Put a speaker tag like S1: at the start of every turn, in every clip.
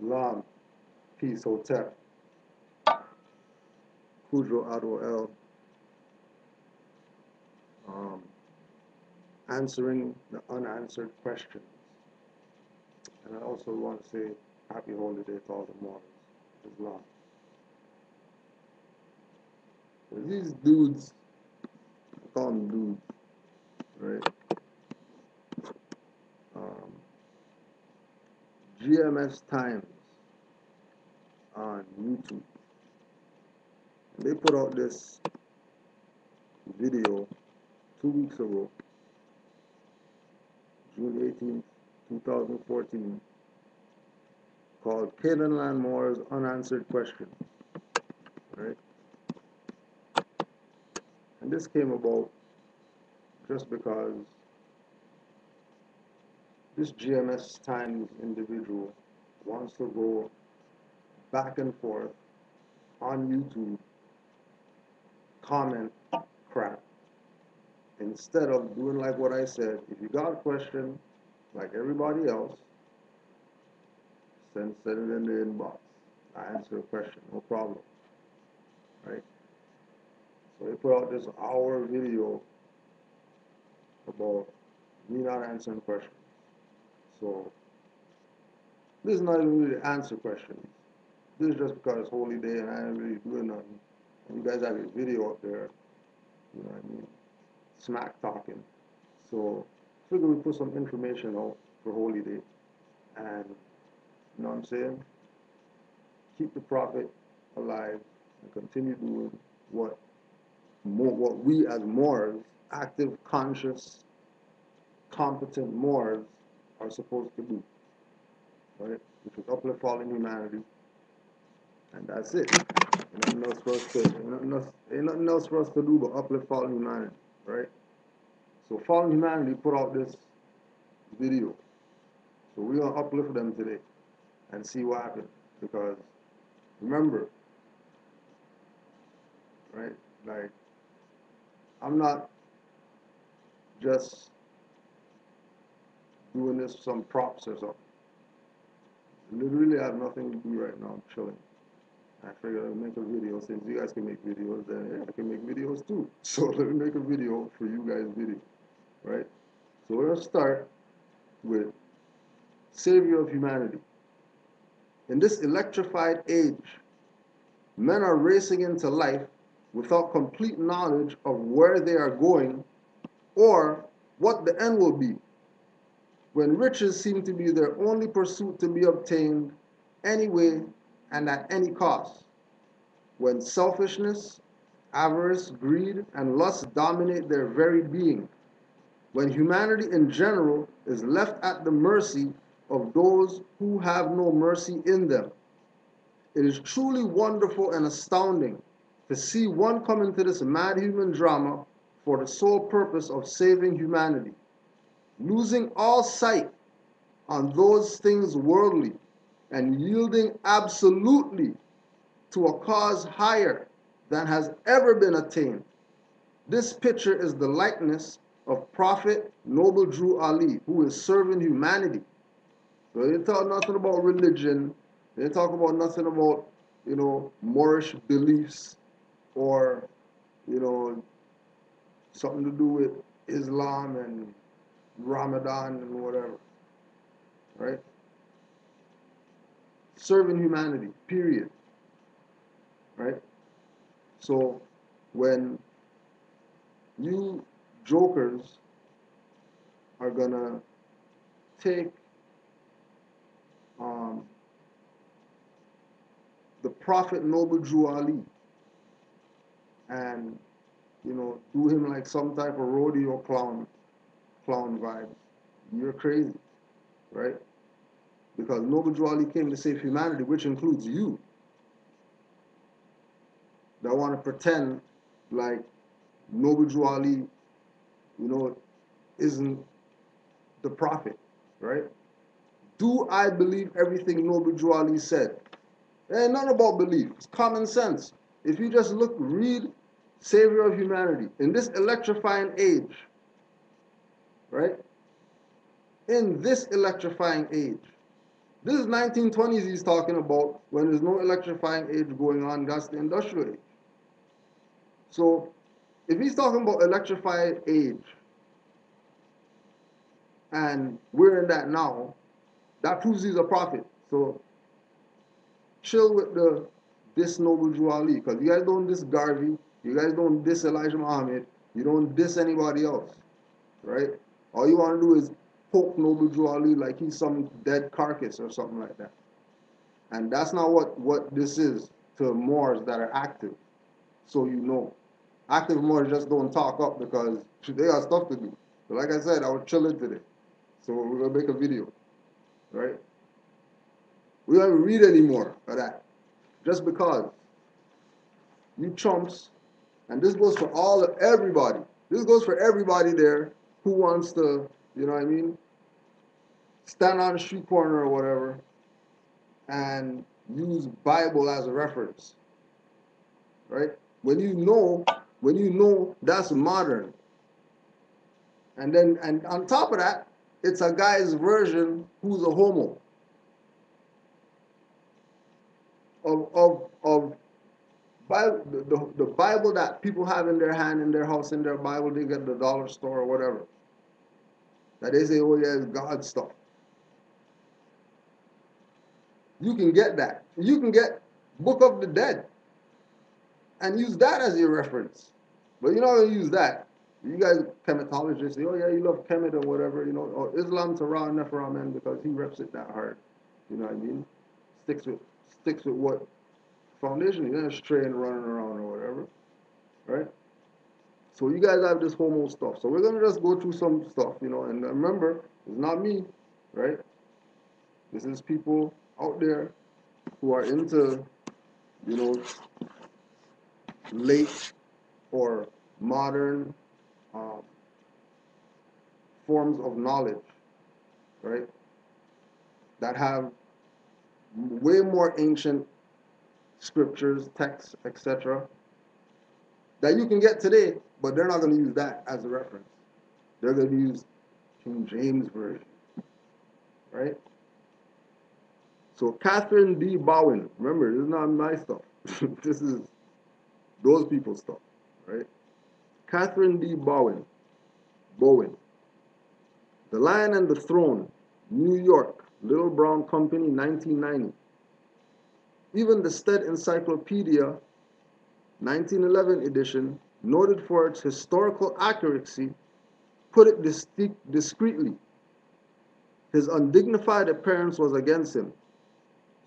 S1: Islam, Peace Hotel, Kudro Adol um, answering the unanswered questions. And I also want to say happy holiday to all the Muslims, Islam. These dudes, I call them dudes, right? GMS Times on YouTube. They put out this video two weeks ago, June 18th, 2014, called Canaan Land Moors Unanswered Question. Right? And this came about just because this GMS Times individual wants to go back and forth on YouTube, comment crap, instead of doing like what I said. If you got a question, like everybody else, send, send it in the inbox. I answer a question, no problem. Right? So they put out this hour video about me not answering questions. So this is not really answer questions. This is just because it's holy day and I ain't really doing nothing. And you guys have a video up there, you know what I mean, smack talking. So figure we put some information out for holy day. And you know what I'm saying? Keep the prophet alive and continue doing what more, what we as Moors, active, conscious, competent Moors, are supposed to do. Right? Which is uplift fallen humanity. And that's it. Nothing else for us to nothing ain't nothing else for us to do but uplift fallen humanity. Right? So fallen humanity put out this video. So we're gonna uplift them today and see what happens. Because remember, right? Like I'm not just doing this some props or something. Literally, I have nothing to do right now. I'm chilling. I figured I'd make a video since you guys can make videos, then I can make videos too. So let me make a video for you guys video, right? So we're gonna start with Savior of Humanity. In this electrified age, men are racing into life without complete knowledge of where they are going or what the end will be. When riches seem to be their only pursuit to be obtained anyway and at any cost. When selfishness, avarice, greed, and lust dominate their very being. When humanity in general is left at the mercy of those who have no mercy in them. It is truly wonderful and astounding to see one come into this mad human drama for the sole purpose of saving humanity, losing all sight on those things worldly and yielding absolutely to a cause higher than has ever been attained. This picture is the likeness of Prophet Noble Drew Ali, who is serving humanity. So they talk nothing about religion. They talk about nothing about, you know, Moorish beliefs or, you know, something to do with Islam and Ramadan and whatever. Right? Serving humanity, period. Right? So when you jokers are gonna take um, the Prophet Noble Drew Ali and you know do him like some type of rodeo clown clown vibes. You're crazy, right? Because Noble Drew Ali came to save humanity, which includes you. That want to pretend like Noble Drew Ali, you know, isn't the prophet, right? Do I believe everything Noble Drew Ali said? Eh, it ain't nothing about belief. It's common sense. If you just look, read Savior of Humanity in this electrifying age, right? In this electrifying age, This is 1920s he's talking about when there's no electrifying age going on, that's the industrial age. So if he's talking about electrified age and we're in that now, that proves he's a prophet. So chill with the this noble Drew Ali, because you guys don't diss Garvey, you guys don't diss Elijah Muhammad, you don't diss anybody else, right? All you want to do is poke Noble Drew Ali like he's some dead carcass or something like that. And that's not what, what this is to Moors that are active, so you know. Active Moors just don't talk up because they got stuff to do. But like I said, I was chilling today. So we're gonna make a video, right? We don't read anymore of that. Just because you chumps, and this goes for all of everybody. This goes for everybody there who wants to, you know what I mean, stand on a street corner or whatever and use Bible as a reference. Right? When you know, when you know that's modern. And then and on top of that, it's a guy's version who's a homo. Of of of Bible, the, the, Bible that people have in their hand, in their house, in their Bible, they get the dollar store or whatever. That they say, oh yeah, God stuff. You can get that. You can get Book of the Dead and use that as your reference. But you're not going to use that. You guys, Kemetologists, say, oh yeah, you love Kemet or whatever, you know, or Islam, Torah, Nepharamen, because he reps it that hard. You know what I mean? Sticks with sticks with what foundation. You're not straying running around or whatever. Right? So you guys have this homo stuff. So we're gonna just go through some stuff, you know, and remember, it's not me, right? This is people out there who are into, you know, late or modern um, forms of knowledge, right? That have way more ancient scriptures, texts, etc., that you can get today, but they're not going to use that as a reference. They're going to use King James Version, right? So Catherine D. Bowen, remember, this is not my stuff. this is those people's stuff, right? Catherine D. Bowen, Bowen, The Lion and the Throne, New York, Little Brown Company, 1990. Even the Stead Encyclopedia, 1911 edition, noted for its historical accuracy, put it discreetly. His undignified appearance was against him.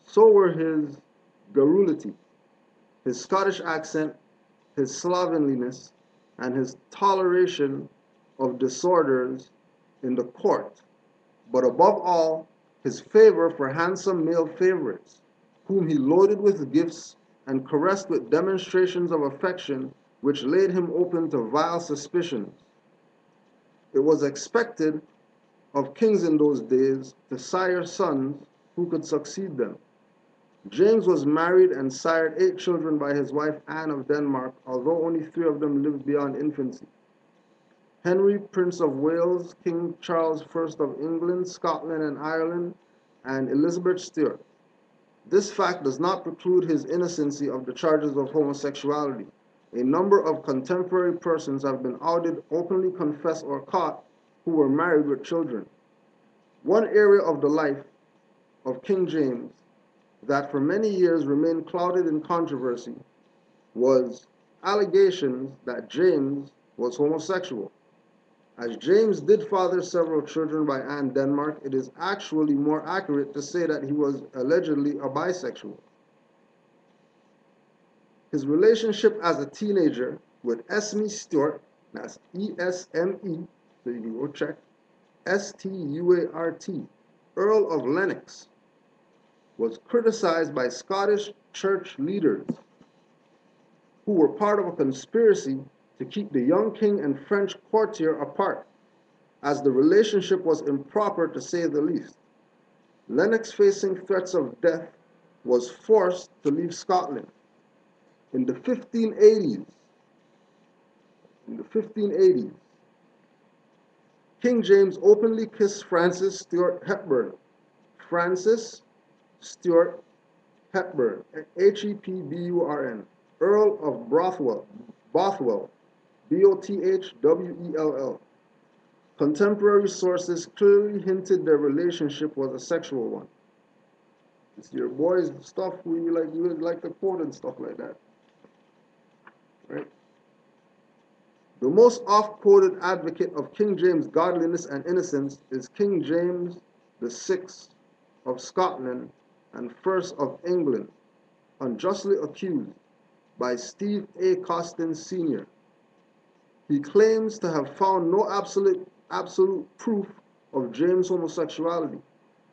S1: So were his garrulity, his Scottish accent, his slovenliness, and his toleration of disorders in the court, but above all, his favor for handsome male favorites, whom he loaded with gifts and caressed with demonstrations of affection which laid him open to vile suspicions. It was expected of kings in those days to sire sons who could succeed them. James was married and sired eight children by his wife Anne of Denmark, although only three of them lived beyond infancy. Henry, Prince of Wales, King Charles I of England, Scotland, and Ireland, and Elizabeth Stuart. This fact does not preclude his innocency of the charges of homosexuality. A number of contemporary persons have been outed, openly confessed, or caught who were married with children. One area of the life of King James that for many years remained clouded in controversy was allegations that James was homosexual. As James did father several children by Anne Denmark, it is actually more accurate to say that he was allegedly a bisexual. His relationship as a teenager with Esme Stuart, that's E-S-M-E, so you can go check, S-T-U-A-R-T, Earl of Lennox, was criticized by Scottish church leaders who were part of a conspiracy to keep the young king and French courtier apart, as the relationship was improper to say the least. Lennox, facing threats of death, was forced to leave Scotland. In the 1580s, in the 1580s, King James openly kissed Francis Stuart Hepburn. Francis Stuart Hepburn, H-E-P-B-U-R-N, Earl of Bothwell, Bothwell, B-O-T-H-W-E-L-L. Contemporary sources clearly hinted their relationship was a sexual one. It's your boys' stuff we like you like the quote and stuff like that. The most oft-quoted advocate of King James' godliness and innocence is King James VI of Scotland and first of England, unjustly accused by Steve A. Coston Sr. He claims to have found no absolute, absolute proof of James' homosexuality,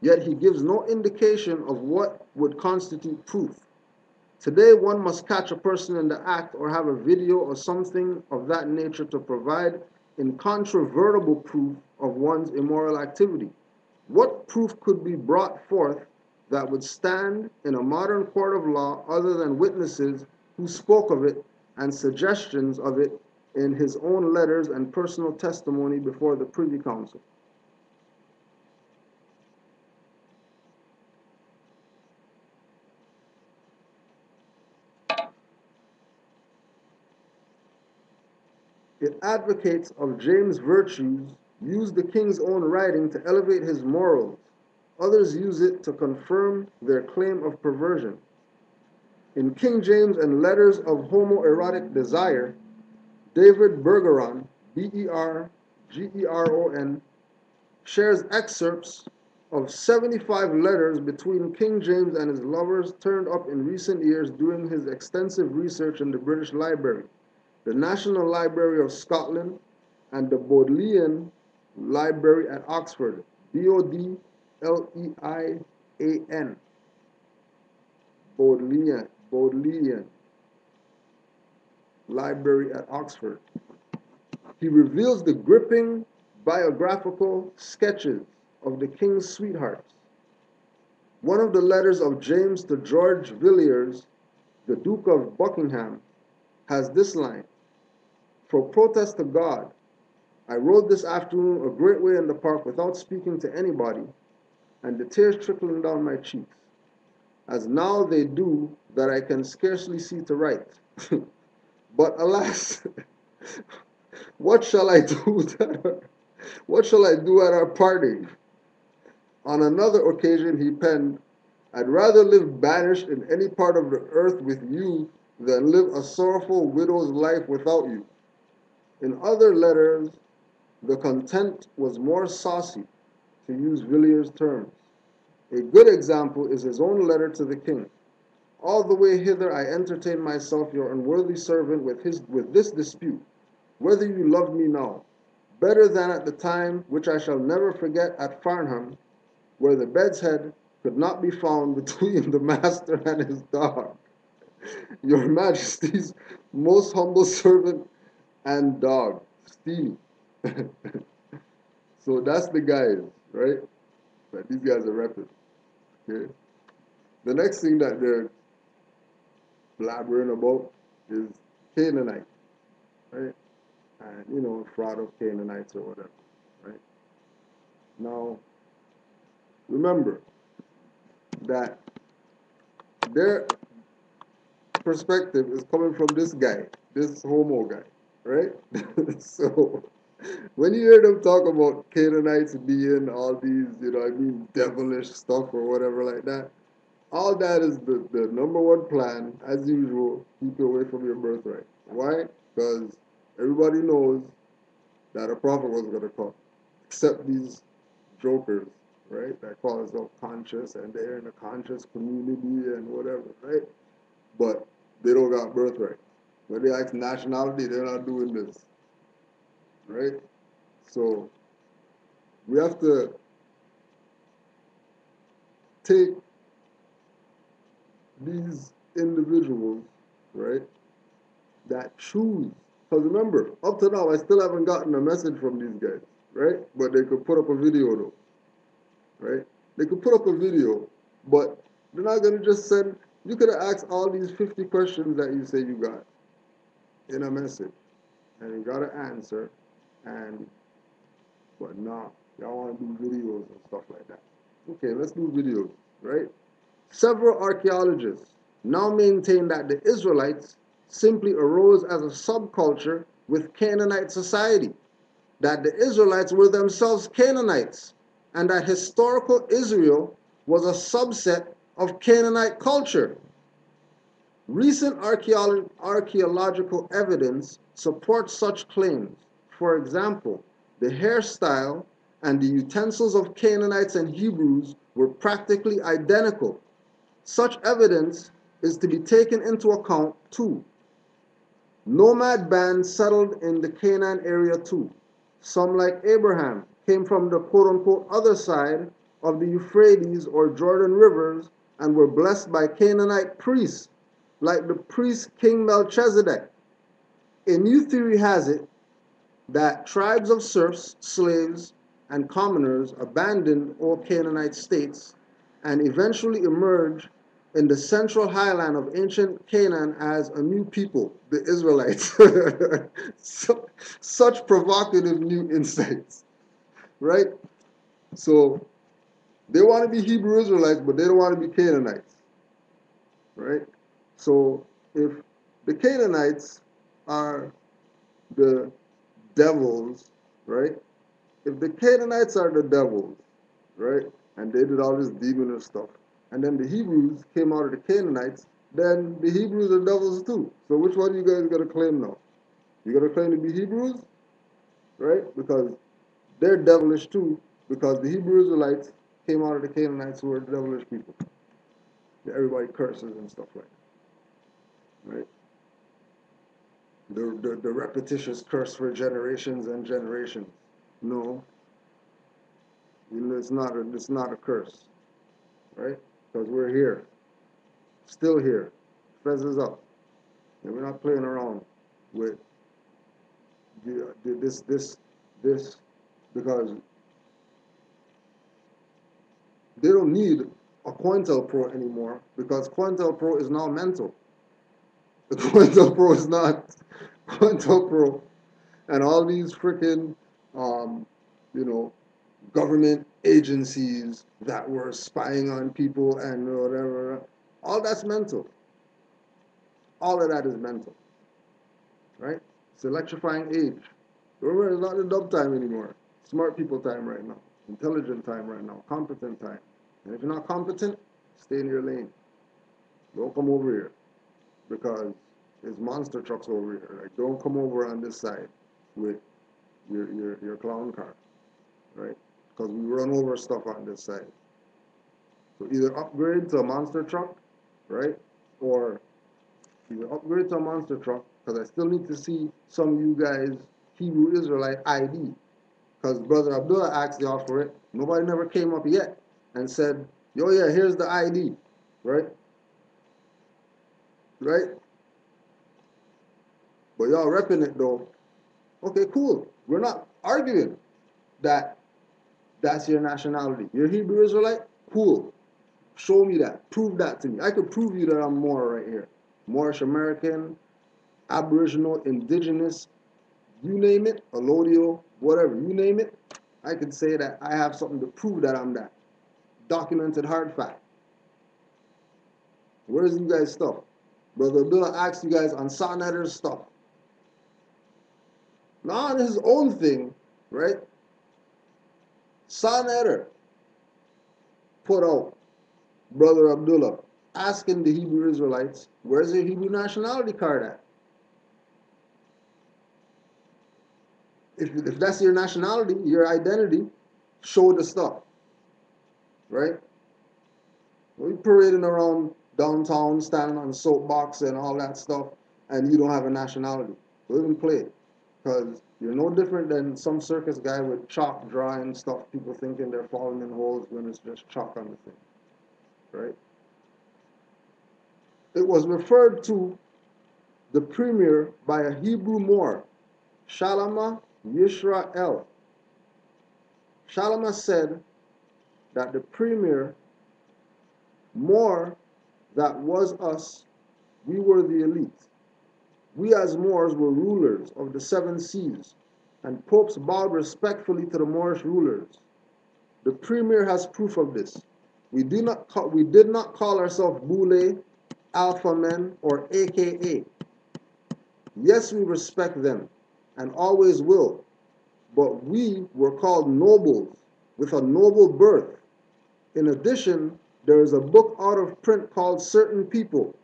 S1: yet he gives no indication of what would constitute proof. Today, one must catch a person in the act or have a video or something of that nature to provide incontrovertible proof of one's immoral activity. What proof could be brought forth that would stand in a modern court of law other than witnesses who spoke of it and suggestions of it in his own letters and personal testimony before the Privy Council? It advocates of James' virtues use the king's own writing to elevate his morals. Others use it to confirm their claim of perversion. In King James and Letters of Homoerotic Desire, David Bergeron, B E R G E R O N, shares excerpts of 75 letters between King James and his lovers turned up in recent years during his extensive research in the British Library the National Library of Scotland, and the Bodleian Library at Oxford, B-O-D-L-E-I-A-N, Bodleian, Bodleian Library at Oxford. He reveals the gripping biographical sketches of the king's sweethearts. One of the letters of James to George Villiers, the Duke of Buckingham, has this line for protest to God, I rode this afternoon a great way in the park without speaking to anybody, and the tears trickling down my cheeks, as now they do that I can scarcely see to write. but alas, what shall I do? what shall I do at our parting? On another occasion, he penned, I'd rather live banished in any part of the earth with you than live a sorrowful widow's life without you. In other letters, the content was more saucy, to use Villiers' terms. A good example is his own letter to the king. All the way hither I entertain myself your unworthy servant with, his, with this dispute, whether you love me now, better than at the time which I shall never forget at Farnham, where the bed's head could not be found between the master and his dog. Your Majesty's most humble servant and dog, Steve. so that's the guys, right? That these guys are repping. Okay. The next thing that they're blabbering about is Canaanite, right? And you know, fraud of Canaanites or whatever, right? Now, remember that their perspective is coming from this guy, this homo guy right? so when you hear them talk about Canaanites being all these, you know, I mean, devilish stuff or whatever like that, all that is the, the number one plan, as usual, keep you away from your birthright. Why? Because everybody knows that a prophet was going to come, except these jokers, right? That call themselves conscious and they're in a conscious community and whatever, right? But they don't got birthright. When they ask nationality, they're not doing this. Right? So we have to take these individuals, right, that choose. Because remember, up to now, I still haven't gotten a message from these guys, right? But they could put up a video, though, right? They could put up a video, but they're not going to just send. You could have asked all these 50 questions that you say you got in a message and you got to answer and but now y'all want to do videos and stuff like that okay let's do videos right Several archaeologists now maintain that the Israelites simply arose as a subculture with Canaanite society, that the Israelites were themselves Canaanites, and that historical Israel was a subset of Canaanite culture. Recent archaeological evidence supports such claims. For example, the hairstyle and the utensils of Canaanites and Hebrews were practically identical. Such evidence is to be taken into account too. Nomad bands settled in the Canaan area too. Some, like Abraham, came from the quote unquote other side of the Euphrates or Jordan rivers and were blessed by Canaanite priests, like the priest King Melchizedek. A new theory has it that tribes of serfs, slaves, and commoners abandoned all Canaanite states and eventually emerged in the central highland of ancient Canaan as a new people, the Israelites. so, such provocative new insights, right? So they want to be Hebrew Israelites, but they don't want to be Canaanites, right? So if the Canaanites are the devils, right? If the Canaanites are the devils, right, and they did all this demonous stuff, and then the Hebrews came out of the Canaanites, then the Hebrews are devils too. So which one are you guys gonna claim now? You gonna claim to be Hebrews, right? Because they're devilish too, because the Hebrew Israelites came out of the Canaanites who were devilish people. Everybody curses and stuff like that. Right? The, the, the repetitious curse for generations and generations. No. It's not a, it's not a curse. Right? because we're here, still here. Fez is up. And we're not playing around with this, this, this, because they don't need a COINTELPRO anymore because COINTELPRO is now mental. The COINTELPRO is not COINTELPRO and all these freaking, um, you know, government agencies that were spying on people and whatever. All that's mental. All of that is mental. Right? It's electrifying age. Remember, it's not the dumb time anymore. Smart people time right now. Intelligent time right now. Competent time. And if you're not competent, stay in your lane. Don't come over here. Because there's monster trucks over here. Like, don't come over on this side with your, your, your clown car. Right? because we run over stuff on this side. So either upgrade to a monster truck, right? Or either upgrade to a monster truck, because I still need to see some of you guys Hebrew Israelite ID. Because Brother Abdullah asked y'all for it. Nobody never came up yet and said, yo, yeah, here's the ID, right? Right? But y'all repping it though. Okay, cool. We're not arguing that that's your nationality. You're Hebrew Israelite? Cool. Show me that. Prove that to me. I could prove you that I'm more right here. Moorish American, Aboriginal, Indigenous, you name it, Allodial, whatever, you name it. I could say that I have something to prove that I'm that. Documented hard fact. Where's you guys' stuff? Brother Abdullah asked you guys on Sa'neter's stuff. Not on his own thing, right? Sa'neter put out Brother Abdullah asking the Hebrew Israelites, where's your Hebrew nationality card at? If, if that's your nationality, your identity, show the stuff. Right? We parading around downtown, standing on soapbox and all that stuff, and you don't have a nationality. Don't even play. it, Because you're no different than some circus guy with chalk drawing stuff, people thinking they're falling in holes when it's just chalk on the thing. Right? It was referred to the premier by a Hebrew Moor, Shalama Yisrael. Shalama said that the premier, more that was us, we were the elite. We as Moors were rulers of the seven seas, and popes bowed respectfully to the Moorish rulers. The premier has proof of this. We do not call, we did not call ourselves Boule, Alpha Men, or AKA. Yes, we respect them and always will, but we were called nobles with a noble birth. In addition, there is a book out of print called Certain People.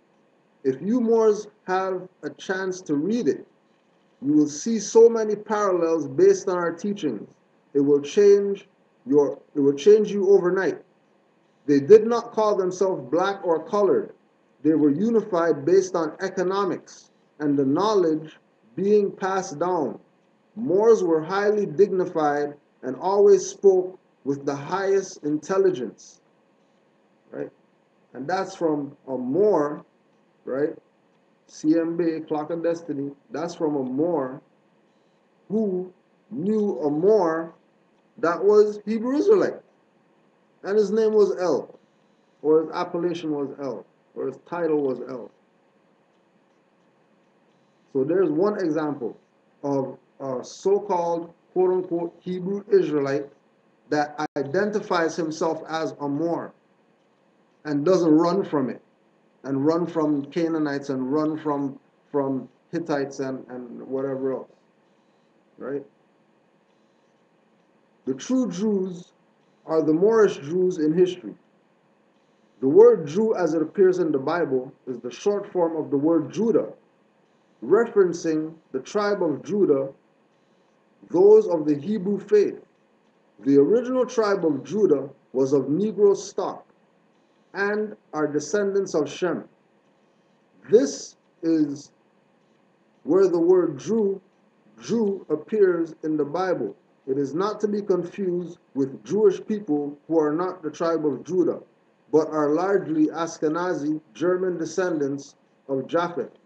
S1: If you Moors have a chance to read it, you will see so many parallels based on our teachings. It will change your it will change you overnight. They did not call themselves black or colored. They were unified based on economics and the knowledge being passed down. Moors were highly dignified and always spoke with the highest intelligence. Right? And that's from a Moor, right? CMB, Clock of Destiny, that's from a Moor who knew a Moor that was Hebrew Israelite. And his name was El, or his appellation was El, or his title was El. So there's one example of a so-called quote-unquote Hebrew Israelite that identifies himself as a Moor and doesn't run from it and run from Canaanites and run from from Hittites and, and whatever else. Right? The true Jews are the Moorish Jews in history. The word Jew as it appears in the Bible is the short form of the word Judah, referencing the tribe of Judah, those of the Hebrew faith. The original tribe of Judah was of Negro stock and are descendants of Shem. This is where the word Jew, Jew appears in the Bible. It is not to be confused with Jewish people who are not the tribe of Judah, but are largely Ashkenazi German descendants of Japheth,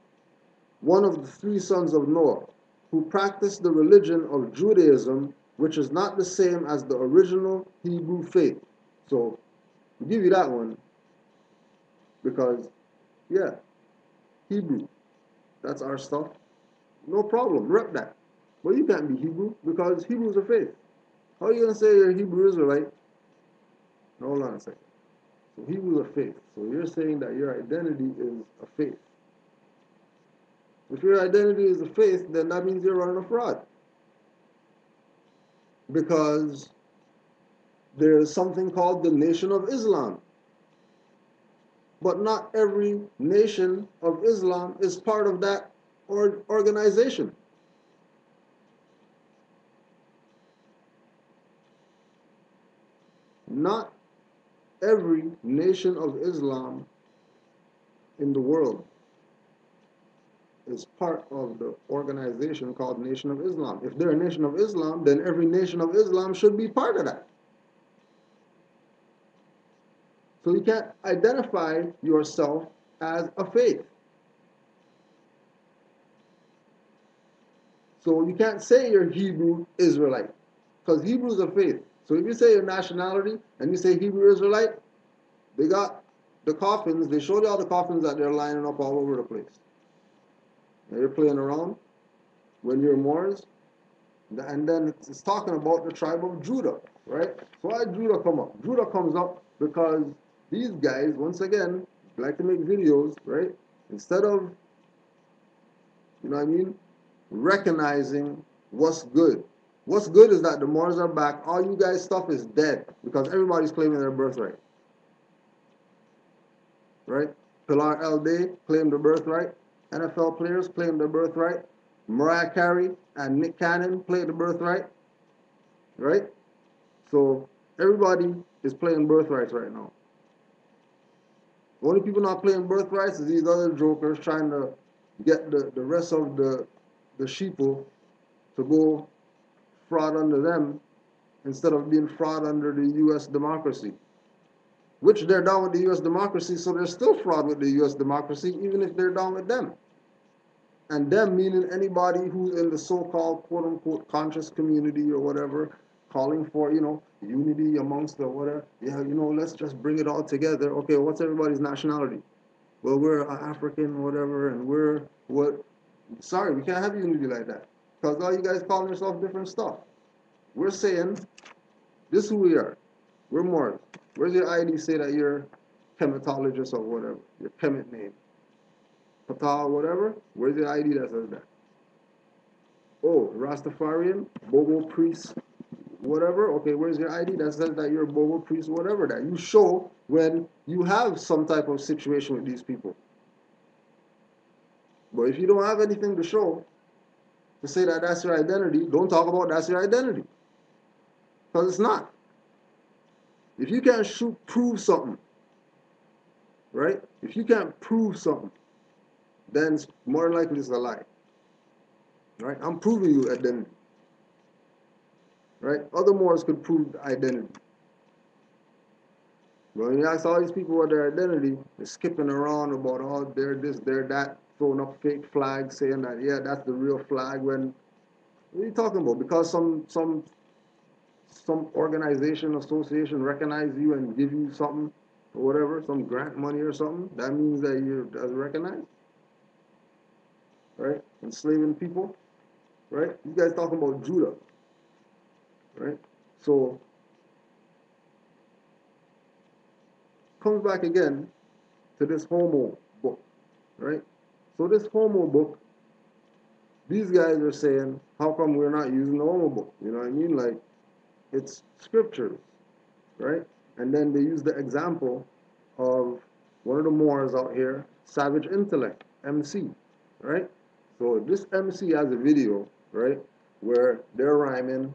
S1: one of the three sons of Noah, who practiced the religion of Judaism, which is not the same as the original Hebrew faith. So, we give you that one because, yeah, Hebrew, that's our stuff. No problem, rep that. but you can't be Hebrew because Hebrews are faith. How are you to say you're Hebrew Israelite? Hold on a second. So Hebrews a faith. So you're saying that your identity is a faith. If your identity is a faith, then that means you're running a fraud. Because there is something called the Nation of Islam. But not every nation of Islam is part of that or organization. Not every nation of Islam in the world is part of the organization called Nation of Islam. If they're a nation of Islam, then every nation of Islam should be part of that. So you can't identify yourself as a faith. So you can't say you're Hebrew Israelite because Hebrew is a faith. So if you say your nationality and you say Hebrew Israelite, they got the coffins, they showed you all the coffins that they're lining up all over the place. Now you're playing around when you're Moors, and then it's, it's, talking about the tribe of Judah, right? So why Judah come up? Judah comes up because these guys, once again, like to make videos, right? Instead of, you know what I mean, recognizing what's good, What's good is that the Moors are back. All you guys' stuff is dead because everybody's claiming their birthright. Right? Pilar LD claimed the birthright. NFL players claimed the birthright. Mariah Carey and Nick Cannon played the birthright. Right? So everybody is playing birthrights right now. Only people not playing birthrights is these other jokers trying to get the, the rest of the the sheeple to go fraud under them instead of being fraud under the U.S. democracy. Which they're down with the U.S. democracy, so they're still fraud with the U.S. democracy, even if they're down with them. And them meaning anybody who's in the so-called quote-unquote conscious community or whatever, calling for, you know, unity amongst the whatever. Yeah, you know, let's just bring it all together. Okay, what's everybody's nationality? Well, we're African, whatever, and we're what? Sorry, we can't have unity like that. Because all you guys calling yourself different stuff. We're saying, this is who we are. We're Moors. Where's your ID say that you're Kemetologist or whatever? Your chemist name. Patal, whatever? Where's your ID that says that? Oh, Rastafarian, Bobo priest, whatever. Okay, where's your ID that says that you're a Bobo priest, whatever that you show when you have some type of situation with these people. But if you don't have anything to show to say that that's your identity, don't talk about that's your identity. Because it's not. If you can't shoot, prove something, right? If you can't prove something, then it's more likely it's a lie. Right? I'm proving you identity. Right? Other Moors could prove identity. But when you ask all these people what their identity, they're skipping around about all oh, they're this, they're that, throwing up fake flags, saying that yeah, that's the real flag. When what are you talking about? Because some some some organization, association recognize you and give you something or whatever, some grant money or something, that means that you're recognized. Right? Enslaving people right? You guys talking about Judah, right? So comes back again to this Homo book, right? So this Homo book, these guys are saying, how come we're not using the Homo book? You know what I mean? Like, it's scriptures, right? And then they use the example of one of the Moors out here, Savage Intellect, MC, right? So this MC has a video right? Where they're rhyming,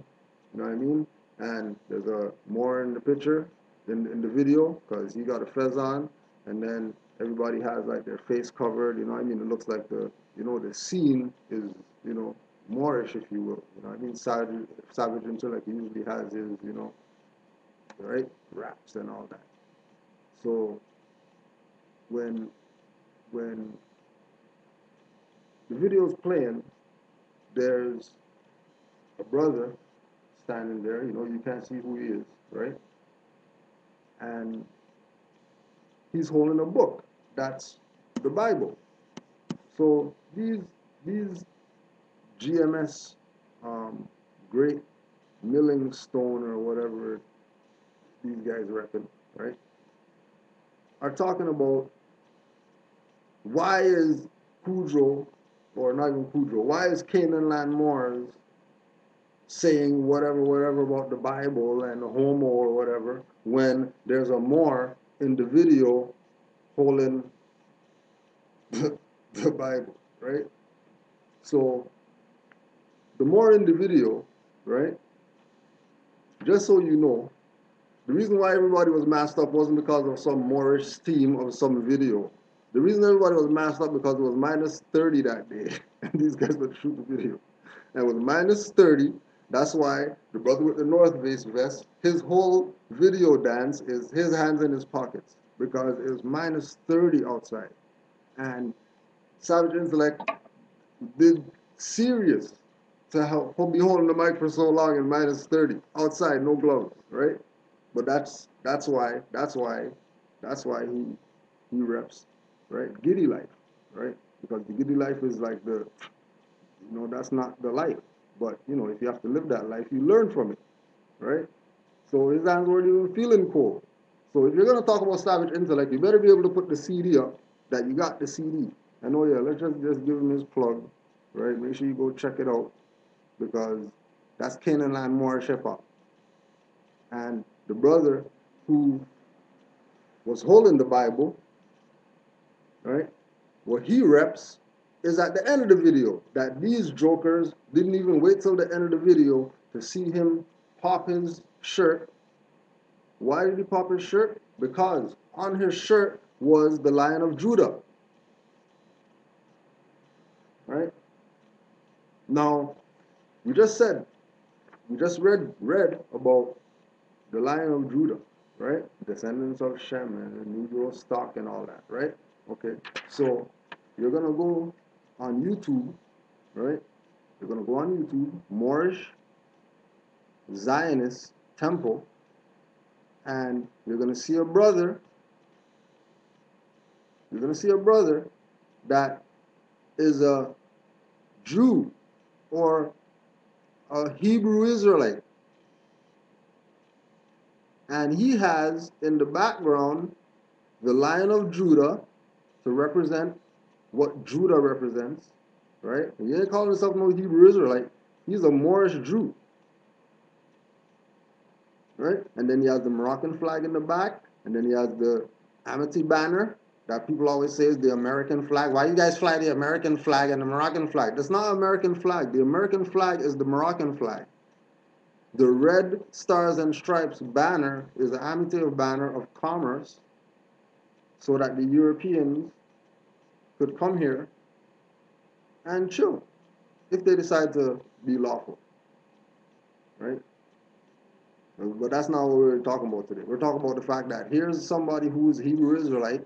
S1: you know what I mean? And there's a more in the picture than in the video because he got a fez on, and then everybody has like their face covered, you know what I mean? It looks like the, you know, the scene is, you know, Moorish, if you will. You know I mean? Savage, Savage Intellect usually has his, you know, right? Raps and all that. So when when the video's playing, there's a brother standing there, you know, you can't see who he is, right? And he's holding a book. That's the Bible. So these these GMS um, great milling stone or whatever these guys reckon, right? Are talking about why is Kudro or not even Kudro. Why is Canaan land Moors saying whatever, whatever about the Bible and homo or whatever when there's a Moor in the video holding the, the Bible, right? So the Moor in the video, right? Just so you know, the reason why everybody was masked up wasn't because of some Moorish theme of some video. The reason everybody was masked up because it was minus 30 that day. And these guys would shoot the video. And with minus 30, that's why the brother with the North Face vest, his whole video dance is his hands in his pockets because it was minus 30 outside. And Savage Intellect did serious to help be holding the mic for so long in minus 30 outside, no gloves, right? But that's that's why that's why that's why he he reps right? Giddy life, right? Because the giddy life is like the, you know, that's not the life. But, you know, if you have to live that life, you learn from it, right? So his hands weren't even feeling cold. So if you're going to talk about savage intellect, you better be able to put the CD up that you got the CD. And oh yeah, let's just, just give him his plug, right? Make sure you go check it out because that's Canaan Land Moorish hip hop. And the brother who was holding the Bible right? What he reps is at the end of the video that these jokers didn't even wait till the end of the video to see him pop his shirt. Why did he pop his shirt? Because on his shirt was the Lion of Judah. Right? Now, we just said, we just read read about the Lion of Judah, right? Descendants of Shem and the Negro stock and all that, right? Okay, so you're gonna go on YouTube, right? You're gonna go on YouTube, Moorish Zionist Temple, and you're gonna see a brother. You're gonna see a brother that is a Jew or a Hebrew Israelite. And he has in the background the Lion of Judah to represent what Judah represents, right? He ain't calling himself no Hebrew Israelite. He's a Moorish Jew, right? And then he has the Moroccan flag in the back, and then he has the Amity banner that people always say is the American flag. Why you guys fly the American flag and the Moroccan flag? That's not American flag. The American flag is the Moroccan flag. The red stars and stripes banner is the Amity banner of commerce so that the Europeans could come here and chill if they decide to be lawful. Right? But that's not what we're talking about today. We're talking about the fact that here's somebody who's Hebrew Israelite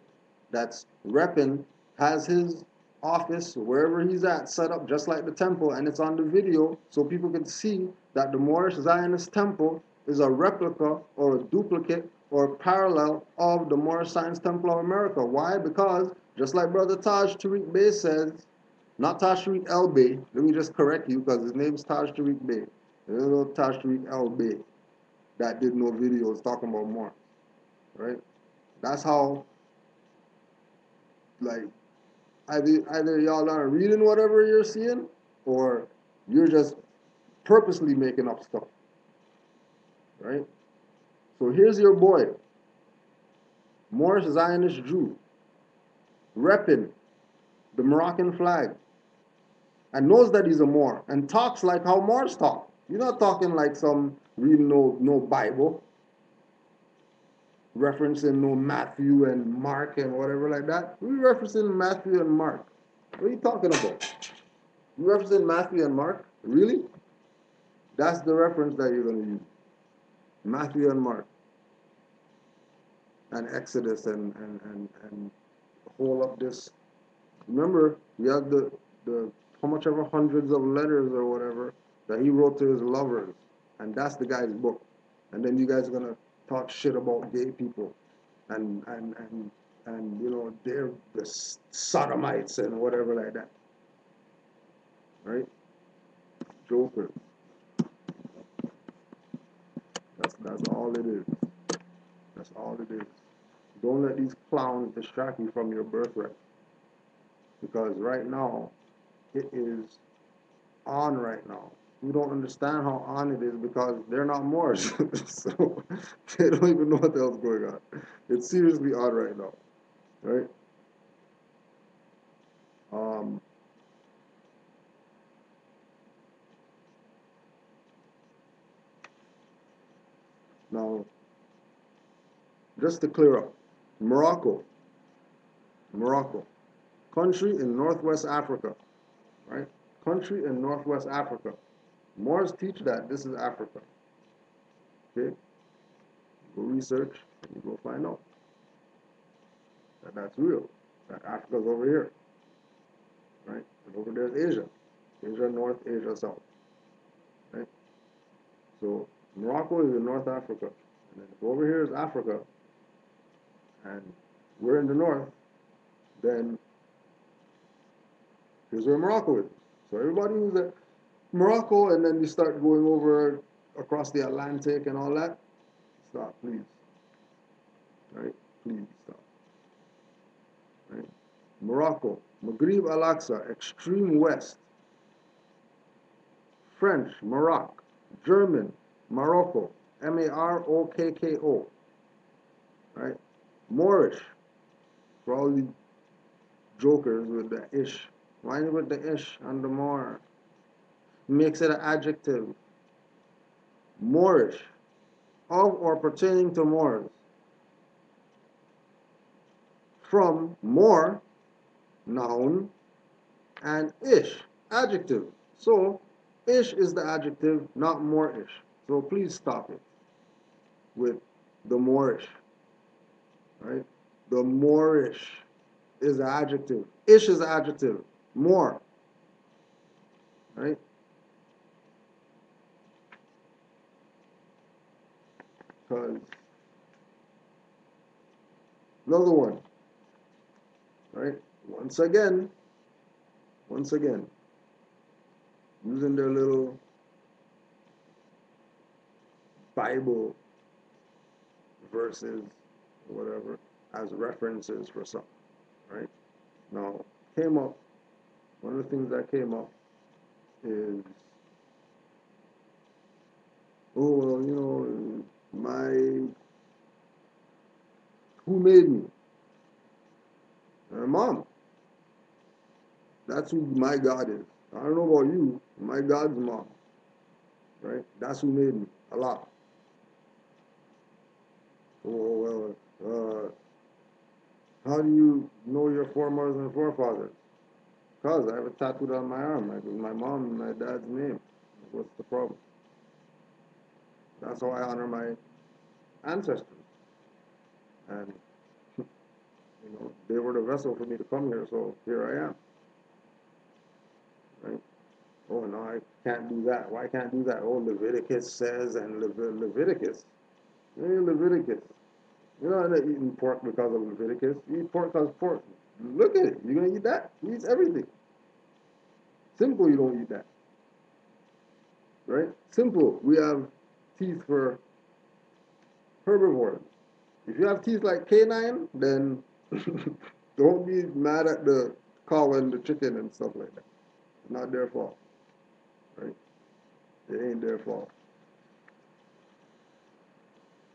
S1: that's repping, has his office wherever he's at set up just like the temple, and it's on the video so people can see that the Moorish Zionist temple is a replica or a duplicate or parallel of the Moorish Science Temple of America. Why? Because just like Brother Taj Tariq Bey says, not Taj Tariq El Bey, let me just correct you because his name is Taj Tariq Bey. There's Taj Tariq El Bey that did no videos talking about Moors. Right? That's how, like, either, either y'all are reading whatever you're seeing or you're just purposely making up stuff. Right? So here's your boy, Moorish Zionist Jew, repping the Moroccan flag and knows that he's a Moor and talks like how Moors talk. You're not talking like some reading no, no Bible, referencing no Matthew and Mark and whatever like that. We're referencing Matthew and Mark. What are you talking about? You referencing Matthew and Mark? Really? That's the reference that you're going to use. Matthew and Mark. And Exodus and, and, and, and hold up this. Remember, we have the, the how much ever hundreds of letters or whatever that he wrote to his lovers. And that's the guy's book. And then you guys are gonna talk shit about gay people and and and and you know they're the sodomites and whatever like that. Right? Joker. That's that's all it is. That's all it is. Don't let these clowns distract you from your birthright. Because right now, it is on right now. You don't understand how on it is because they're not Moors. so they don't even know what the hell's going on. It's seriously on right now. Right? Um, now, just to clear up, Morocco, Morocco, country in northwest Africa, right? Country in northwest Africa. Moors teach that this is Africa. Okay? Go research and you go find out that that's real. That Africa's over here. Right? And over there's Asia. Asia North, Asia South. Right? So Morocco is in North Africa. And then over here is Africa, and we're in the north, then here's where Morocco is. So everybody who's at Morocco, and then you start going over across the Atlantic and all that, stop, please. Right? Please stop. Right? Morocco, Maghrib Al Aqsa, extreme west. French, Morocco. German, Morocco, M A R O K K O. Right? Moorish, the jokers with the ish. Why with the ish and the more? Makes it an adjective. Moorish, of or pertaining to Moors. From more, noun, and ish, adjective. So, ish is the adjective, not Moorish. So please stop it with the Moorish right? The Moorish is an adjective. Ish is an adjective. More, right? Because another one, right? Once again, once again, using their little Bible verses, whatever, as references for something, right? Now, came up, one of the things that came up is, oh, well, you know, my, who made me? My mom. That's who my God is. I don't know about you, my God's mom, right? That's who made me, Allah. Oh, well, uh, how do you know your foremothers and forefathers? Because I have it tattooed on my arm, like with my mom and my dad's name. What's the problem? That's how I honor my ancestors. And, you know, they were the vessel for me to come here, so here I am. Right? Oh, no, I can't do that. Why can't I do that? Oh, Leviticus says, and Levit- Leviticus. Hey, Leviticus. You're not eating pork because of Leviticus. You eat pork because pork. Look at it. You're going to eat that? He eats everything. Simple, you don't eat that. Right? Simple, we have teeth for herbivores. If you have teeth like canine, then don't be mad at the cow and the chicken and stuff like that. It's not their fault. Right? It ain't their fault.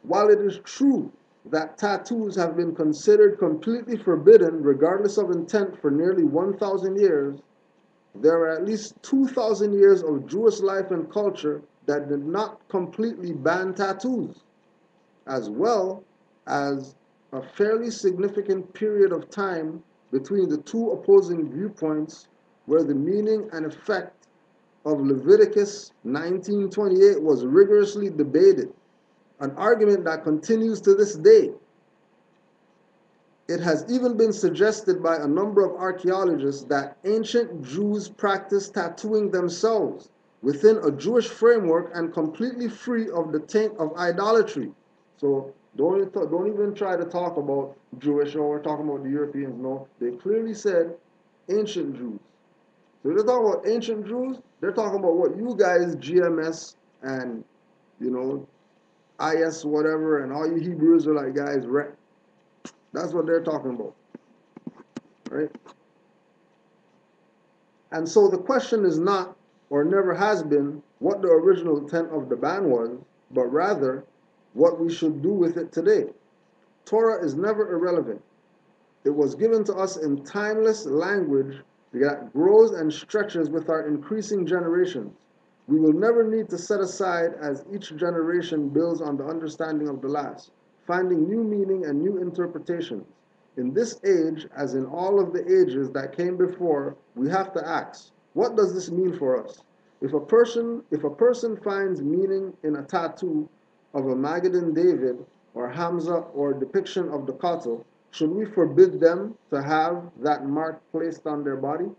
S1: While it is true that tattoos have been considered completely forbidden, regardless of intent, for nearly 1,000 years, there are at least 2,000 years of Jewish life and culture that did not completely ban tattoos, as well as a fairly significant period of time between the two opposing viewpoints where the meaning and effect of Leviticus 19:28 was rigorously debated, an argument that continues to this day. It has even been suggested by a number of archaeologists that ancient Jews practiced tattooing themselves within a Jewish framework and completely free of the taint of idolatry. So don't, don't even try to talk about Jewish or we're talking about the Europeans. No, they clearly said ancient Jews. So they're talking about ancient Jews, they're talking about what you guys, GMS and, you know, IS whatever, and all you Hebrews are like, guys, that's what they're talking about. Right? And so the question is not, or never has been, what the original intent of the ban was, but rather what we should do with it today. Torah is never irrelevant. It was given to us in timeless language that grows and stretches with our increasing generations. We will never need to set aside as each generation builds on the understanding of the last, finding new meaning and new interpretations. In this age, as in all of the ages that came before, we have to ask, what does this mean for us? If a person, if a person finds meaning in a tattoo of a Magen David or hamsa or depiction of the Kotel, should we forbid them to have that mark placed on their body?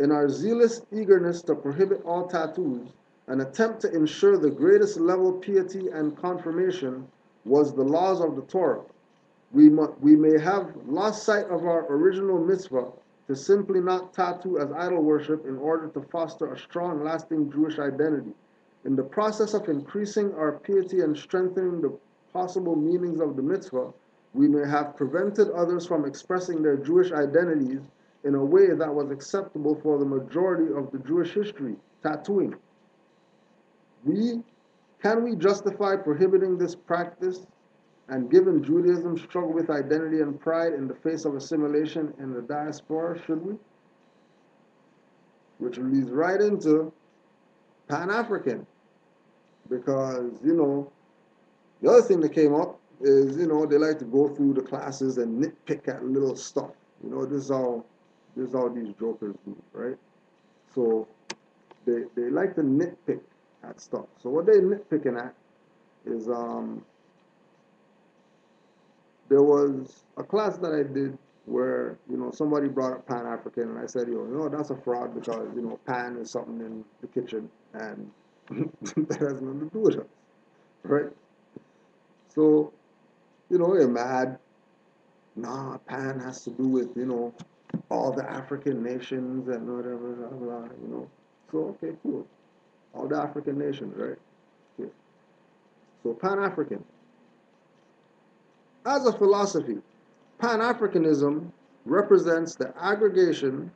S1: In our zealous eagerness to prohibit all tattoos, an attempt to ensure the greatest level of piety and confirmation was the laws of the Torah. We, we may have lost sight of our original mitzvah to simply not tattoo as idol worship in order to foster a strong, lasting Jewish identity. In the process of increasing our piety and strengthening the possible meanings of the mitzvah, we may have prevented others from expressing their Jewish identities in a way that was acceptable for the majority of the Jewish history, tattooing. We can we justify prohibiting this practice and given Judaism's struggle with identity and pride in the face of assimilation in the diaspora, should we? Which leads right into Pan African. Because, you know, the other thing that came up is, you know, they like to go through the classes and nitpick at little stuff. You know, this is how this is how these jokers do, right? So they they like to nitpick at stuff. So what they're nitpicking at is um there was a class that I did where you know somebody brought up Pan African and I said, yo, you know that's a fraud because you know Pan is something in the kitchen and that has nothing to do with us, right? So you know you're mad. Nah, Pan has to do with you know all the African nations and whatever, blah, blah, you know. So okay, cool. All the African nations, right? Okay. So Pan African. As a philosophy, Pan Africanism represents the aggregation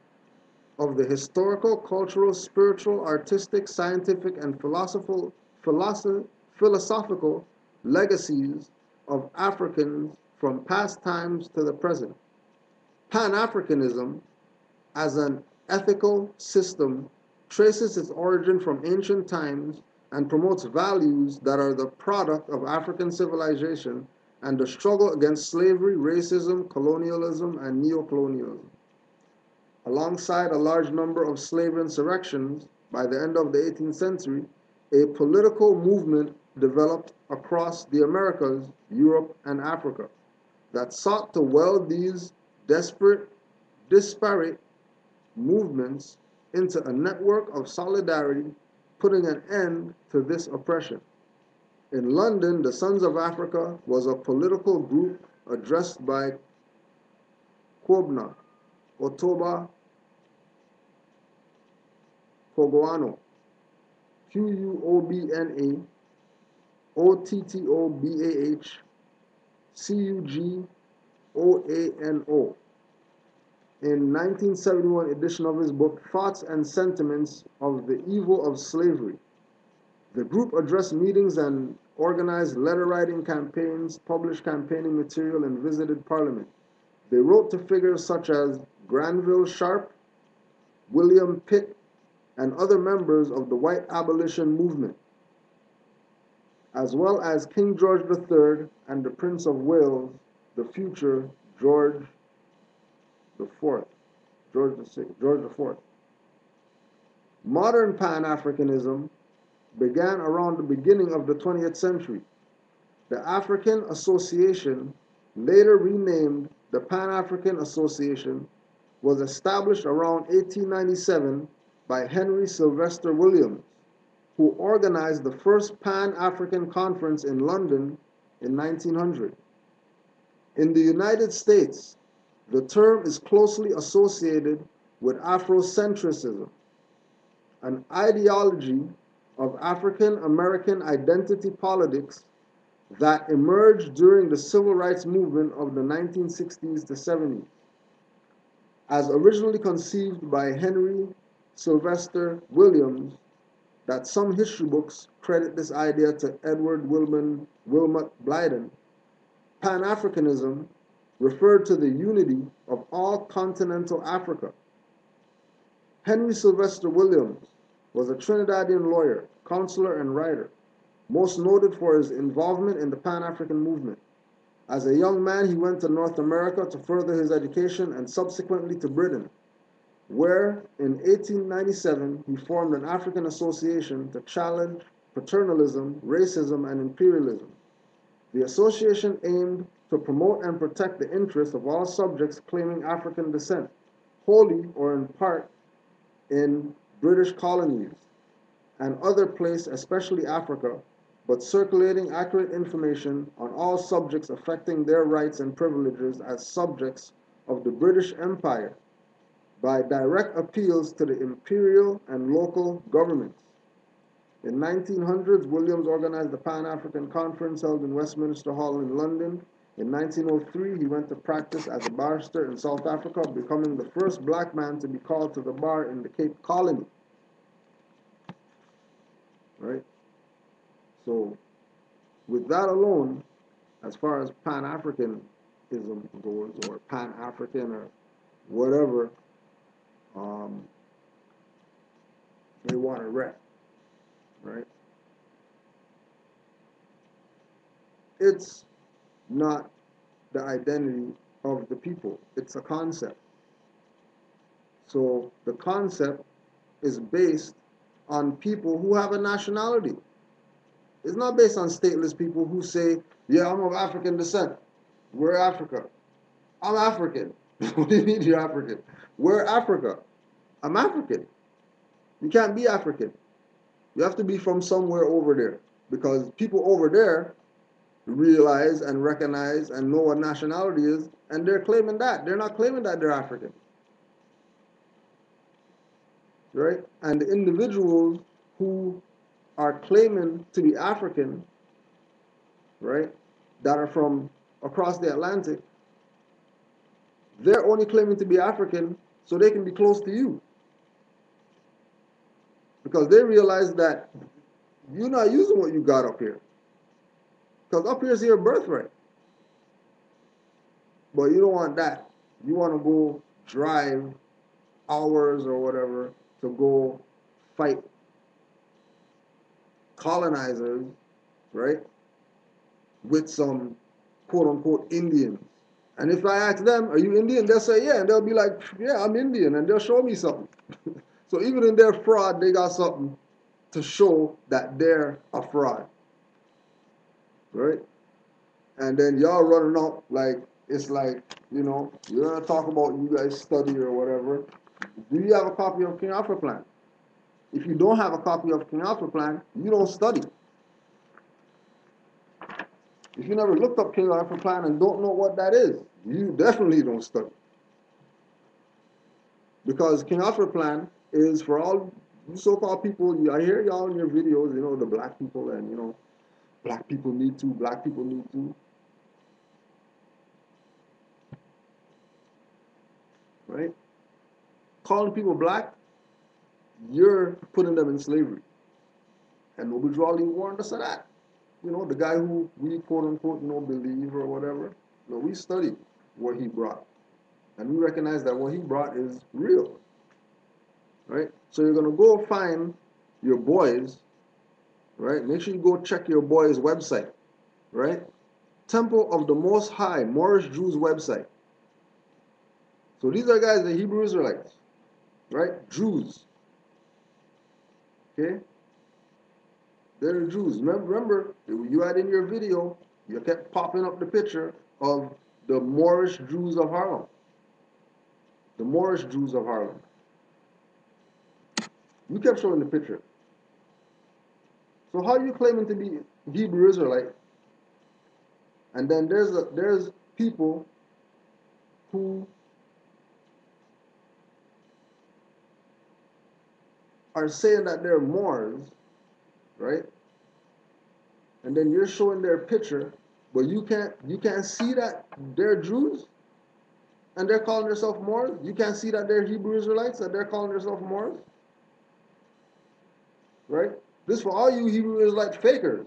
S1: of the historical, cultural, spiritual, artistic, scientific, and philosophical, philosophical legacies of Africans from past times to the present. Pan Africanism, as an ethical system, traces its origin from ancient times and promotes values that are the product of African civilization and the struggle against slavery, racism, colonialism, and neocolonialism. Alongside a large number of slave insurrections, by the end of the 18th century, a political movement developed across the Americas, Europe, and Africa that sought to weld these desperate, disparate movements into a network of solidarity, putting an end to this oppression. In London, the Sons of Africa was a political group addressed by Quobna, Ottobah Cugoano, Q-U-O-B-N-A, O-T-T-O-B-A-H, C-U-G-O-A-N-O. In 1971 edition of his book, Thoughts and Sentiments of the Evil of Slavery. The group addressed meetings and organized letter writing campaigns, published campaigning material, and visited Parliament. They wrote to figures such as Granville Sharp, William Pitt, and other members of the white abolition movement, as well as King George III and the Prince of Wales, the future George IV, George VI, George IV. Modern Pan-Africanism began around the beginning of the 20th century. The African Association, later renamed the Pan-African Association, was established around 1897 by Henry Sylvester Williams, who organized the first Pan-African Conference in London in 1900. In the United States, the term is closely associated with Afrocentrism, an ideology of African American identity politics that emerged during the civil rights movement of the 1960s to 70s. As originally conceived by Henry Sylvester Williams, that some history books credit this idea to Edward Wilman, Wilmot Blyden, Pan Africanism referred to the unity of all continental Africa. Henry Sylvester Williams was a Trinidadian lawyer, counselor, and writer, most noted for his involvement in the Pan African movement. As a young man, he went to North America to further his education and subsequently to Britain, where in 1897 he formed an African association to challenge paternalism, racism, and imperialism. The association aimed to promote and protect the interests of all subjects claiming African descent, wholly or in part in British colonies and other places, especially Africa, but circulating accurate information on all subjects affecting their rights and privileges as subjects of the British Empire by direct appeals to the imperial and local governments. In 1900s, Williams organized the Pan-African Conference held in Westminster Hall in London. In 1903, he went to practice as a barrister in South Africa, becoming the first black man to be called to the bar in the Cape Colony. Right? So, with that alone, as far as Pan-Africanism goes, or Pan-African, or whatever, um, they want to rep, right? It's not the identity of the people, it's a concept. So the concept is based on people who have a nationality. It's not based on stateless people who say, yeah, I'm of African descent. We're Africa. I'm African. what do you mean you're African? We're Africa. I'm African. You can't be African. You have to be from somewhere over there because people over there realize and recognize and know what nationality is, and they're claiming that. They're not claiming that they're African. Right? And the individuals who are claiming to be African, right, that are from across the Atlantic, they're only claiming to be African so they can be close to you. Because they realize that you're not using what you got up here. Because up here is your birthright. But you don't want that. You want to go drive hours or whatever to go fight colonizers, right? With some quote unquote Indians. And if I ask them, Are you Indian? They'll say, Yeah. And they'll be like, Yeah, I'm Indian. And they'll show me something. so even in their fraud, they got something to show that they're a fraud. Right? And then y'all running out like it's like, you know, you're gonna talk about you guys study or whatever. Do you have a copy of King Alfred Plan? If you don't have a copy of King Alfred Plan, you don't study. If you never looked up King Alfred Plan and don't know what that is, you definitely don't study. Because King Alfred Plan is for all so-called people, I hear y'all in your videos, you know, the black people and, you know, black people need to, black people need to. Right? Calling people black, you're putting them in slavery. And Noble Ali warned us of that. You know, the guy who we quote unquote, you know, believe or whatever. You know, we studied what he brought. And we recognize that what he brought is real. Right? So you're gonna go find your boys, right? Make sure you go check your boys' website, right? Temple of the Most High, Moorish Jews website. So these are guys, the Hebrew Israelites, right? Jews. Okay? They're Jews. Remember, remember, you had in your video, you kept popping up the picture of the Moorish Jews of Harlem. The Moorish Jews of Harlem. You kept showing the picture. So how are you claiming to be Hebrew Israelite? And then there's a, there's people who are saying that they're Moors, right? And then you're showing their picture, but you can't you can't see that they're Jews and they're calling themselves Moors. You can't see that they're Hebrew Israelites and they're calling themselves Moors. Right? This for all you Hebrew Israelite fakers.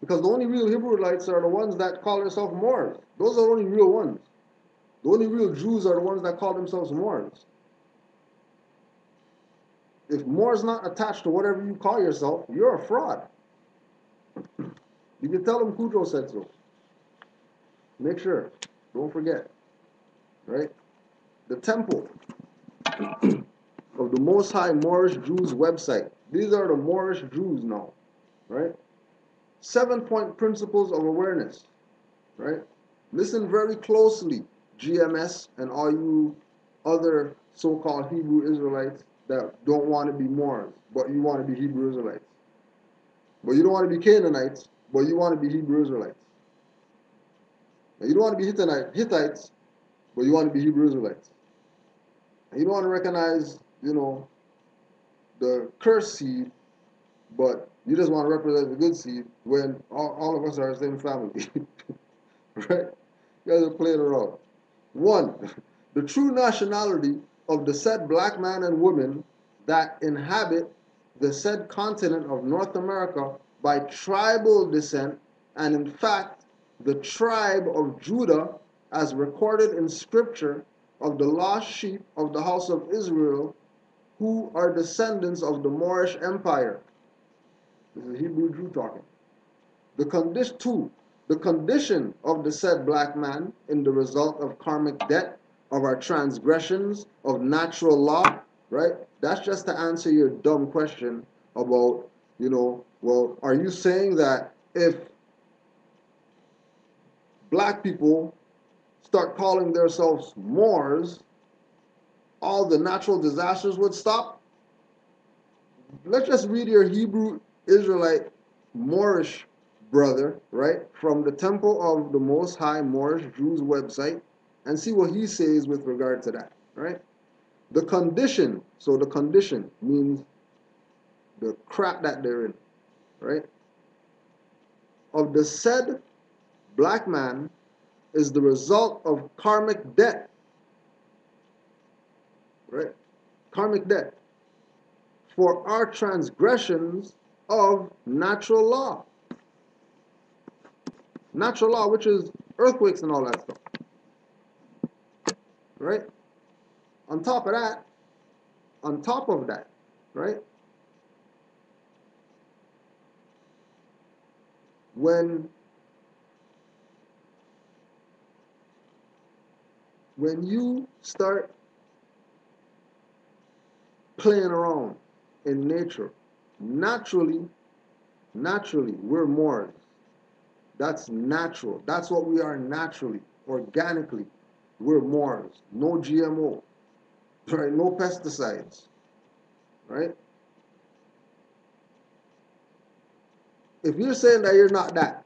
S1: Because the only real Hebrew Israelites are the ones that call themselves Moors. Those are the only real ones. The only real Jews are the ones that call themselves Moors if more is not attached to whatever you call yourself, you're a fraud. you can tell them Kudrow said so. Make sure. Don't forget. Right? The temple of the Most High Moorish Jews website. These are the Moorish Jews now. Right? Seven point principles of awareness. Right? Listen very closely, GMS and all you other so called Hebrew Israelites that don't want to be Moors, but you want to be Hebrew Israelites. But you don't want to be Canaanites, but you want to be Hebrew Israelites. You don't want to be Hittite, Hittites, but you want to be Hebrew Israelites. And you don't want to recognize, you know, the cursed seed, but you just want to represent the good seed when all, all of us are the same family. right? You guys are playing around. One, the true nationality of the said black man and woman that inhabit the said continent of North America by tribal descent, and in fact, the tribe of Judah, as recorded in Scripture, of the lost sheep of the house of Israel, who are descendants of the Moorish Empire. This is Hebrew Jew talking. The condition two, the condition of the said black man in the result of karmic debt of our transgressions of natural law, right? That's just to answer your dumb question about, you know, well, are you saying that if black people start calling themselves Moors, all the natural disasters would stop? Let's just read your Hebrew Israelite Moorish brother, right, from the Temple of the Most High Moorish Jews website, and see what he says with regard to that, right? The condition, so the condition means the crap that they're in, right? Of the said black man is the result of karmic debt. Right? Karmic debt. For our transgressions of natural law. Natural law, which is earthquakes and all that stuff. Right? On top of that, on top of that, right? When when you start playing around in nature, naturally, naturally, we're Moors. That's natural. That's what we are naturally, organically. We're Moors. No GMO, right? No pesticides, right? If you're saying that you're not that,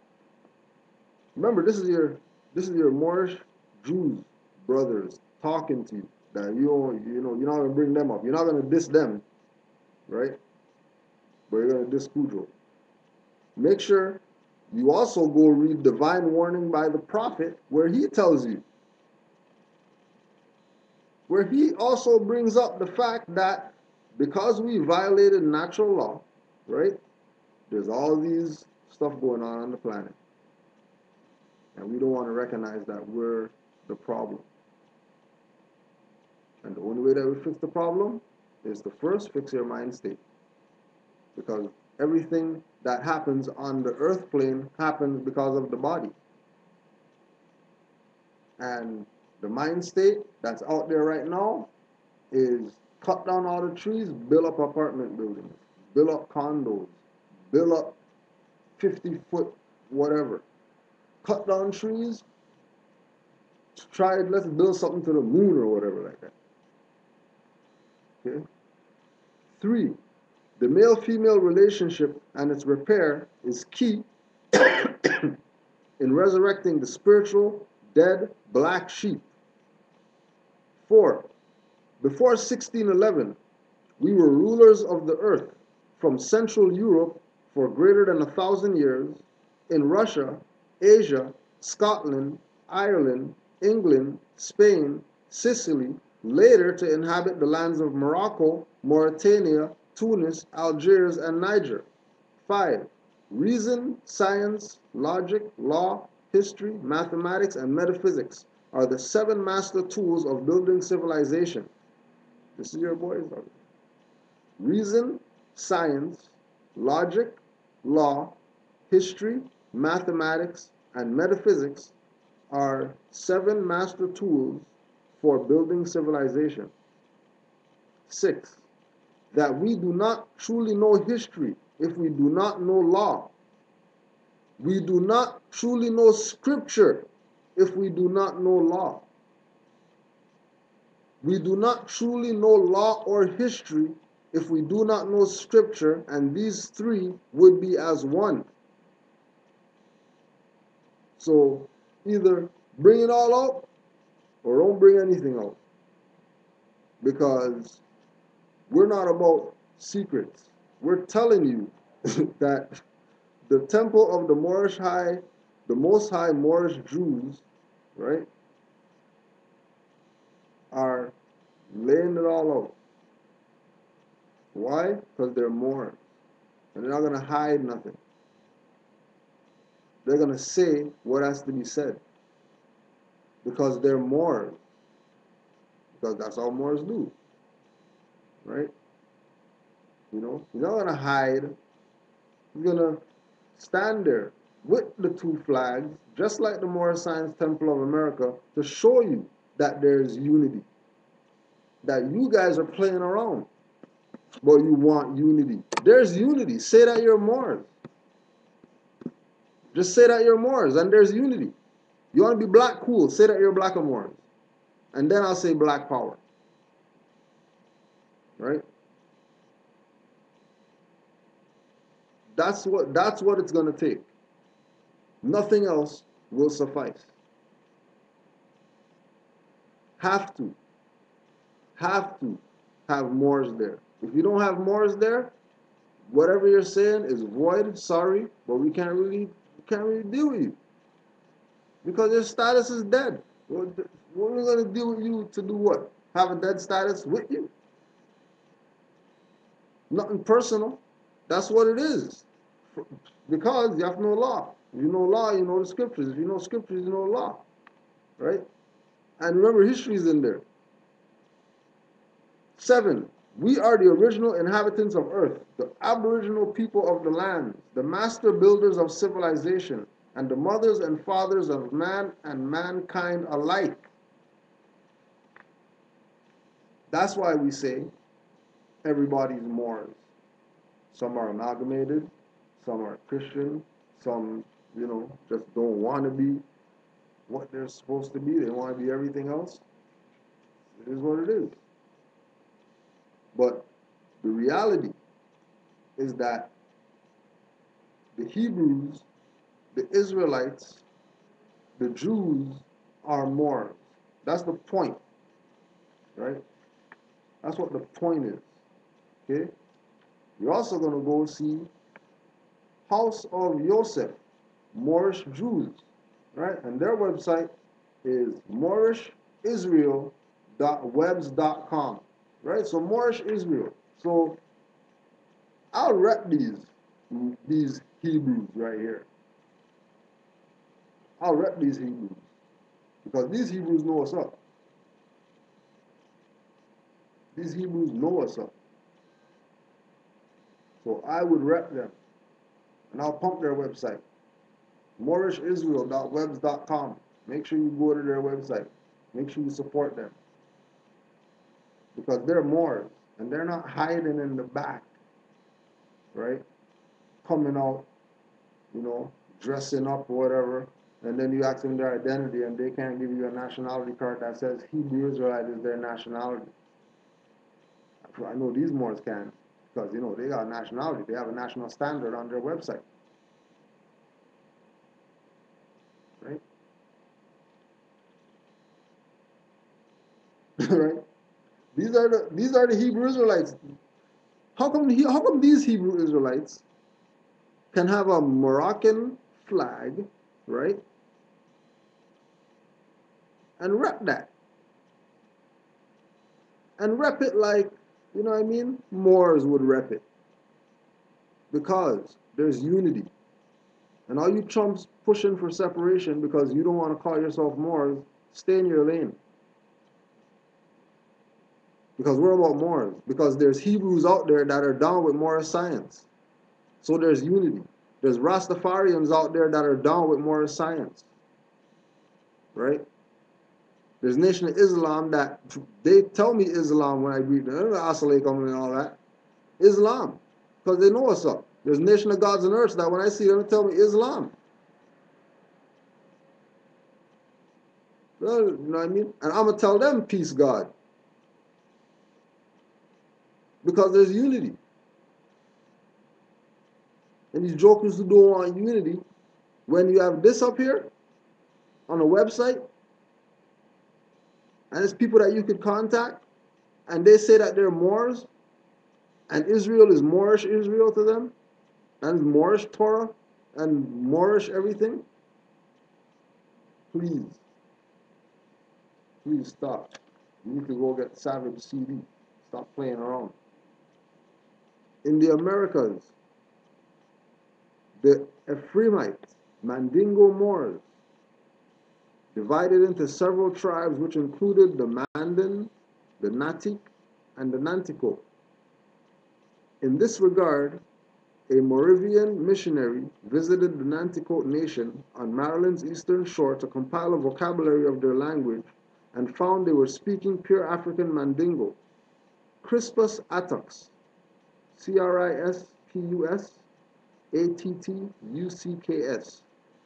S1: remember this is your this is your Moorish Jews brothers talking to you that you don't, you know, you're not gonna bring them up. You're not gonna diss them, right? But you're gonna diss Kudro. Make sure you also go read Divine Warning by the Prophet, where he tells you, where he also brings up the fact that because we violated natural law, right? There's all these stuff going on on the planet. And we don't want to recognize that we're the problem. And the only way that we fix the problem is to first fix your mind state. Because everything that happens on the earth plane happens because of the body. And the mind state that's out there right now is cut down all the trees, build up apartment buildings, build up condos, build up 50 foot whatever. Cut down trees, try, let's build something to the moon or whatever like that. Okay? Three, the male female relationship and its repair is key in resurrecting the spiritual dead black sheep. Four, before 1611, we were rulers of the earth from Central Europe for greater than a thousand years, in Russia, Asia, Scotland, Ireland, England, Spain, Sicily, later to inhabit the lands of Morocco, Mauritania, Tunis, Algiers, and Niger. 5. Reason, science, logic, law, history, mathematics, and metaphysics are the seven master tools of building civilization. This is your boys. Reason, science, logic, law, history, mathematics, and metaphysics are seven master tools for building civilization. Six, that we do not truly know history if we do not know law. We do not truly know scripture if we do not know law. We do not truly know law or history if we do not know scripture, and these three would be as one. So either bring it all out or don't bring anything out. Because we're not about secrets. We're telling you that the temple of the Moorish High, the Most High Moorish Jews, right, are laying it all out. Why? Because they're Moors. And they're not going to hide nothing. They're going to say what has to be said because they're Moors. Because that's all Moors do. Right? You know, he's not gonna hide. You're gonna stand there with the two flags, just like the Moorish Science Temple of America, to show you that there's unity. That you guys are playing around, but you want unity. There's unity. Say that you're Moors. Just say that you're Moors, and there's unity. You want to be black? Cool. Say that you're black Moors. And then I'll say black power. Right? That's what that's what it's gonna take. Nothing else will suffice. Have to. Have to have Moors there. If you don't have Moors there, whatever you're saying is void, sorry, but we can't really can't really deal with you. Because your status is dead. What, are we going to do with you to do what? Have a dead status with you? Nothing personal. That's what it is. Because you have no law. If you know law, you know the scriptures. If you know scriptures, you know law. Right? And remember, history is in there. Seven, we are the original inhabitants of earth, the aboriginal people of the land, the master builders of civilization, and the mothers and fathers of man and mankind alike. That's why we say everybody's Moors. Some are amalgamated, some are Christian, some, you know, just don't want to be what they're supposed to be. They want to be everything else. It is what it is. But the reality is that the Hebrews, the Israelites, the Jews are Moors. That's the point, right? That's what the point is. Okay? You're also going to go see House of Yosef, Moorish Jews, right? And their website is moorishisrael.webs.com, right? So Moorish Israel. So I'll rep these these Hebrews right here. I'll rep these Hebrews because these Hebrews know what's up. These Hebrews know what's up. So I would rep them. And I'll pump their website. Moorishisrael.webs.com. Make sure you go to their website. Make sure you support them. Because they're Moors. And they're not hiding in the back. Right? Coming out, you know, dressing up or whatever. And then you ask them their identity and they can't give you a nationality card that says Hebrew Israelite is their nationality. I know these Moors can, because you know they got nationality. They have a national standard on their website, right? right? These are the these are the Hebrew Israelites. How come he, how come these Hebrew Israelites can have a Moroccan flag, right? And rep that. And rep it like you know what I mean? Moors would rep it. Because there's unity. And all you chumps pushing for separation because you don't want to call yourself Moors, stay in your lane. Because we're about Moors. Because there's Hebrews out there that are down with Moorish science. So there's unity. There's Rastafarians out there that are down with Moorish science. Right? There's Nation of Islam that they tell me Islam when I greet them. Assalamualaikum and all that. Islam. Because they know what's up. There's Nation of Gods and Earths that when I see them, they tell me Islam. You know what I mean? And I'm going to tell them peace, God. Because there's unity. And these jokers who don't want unity, when you have this up here on a website, and it's people that you could contact, and they say that they're Moors, and Israel is Moorish Israel to them, and Moorish Torah, and Moorish everything, please, please stop. You need to go get Savage CD. Stop playing around. In the Americas, the Ephraimites, Mandingo Moors, divided into several tribes which included the Mandan, the Natick, and the Nanticoke. In this regard, a Moravian missionary visited the Nanticoke nation on Maryland's eastern shore to compile a vocabulary of their language and found they were speaking pure African Mandingo. Crispus Attucks, C-R-I-S-P-U-S, A-T-T-U-C-K-S,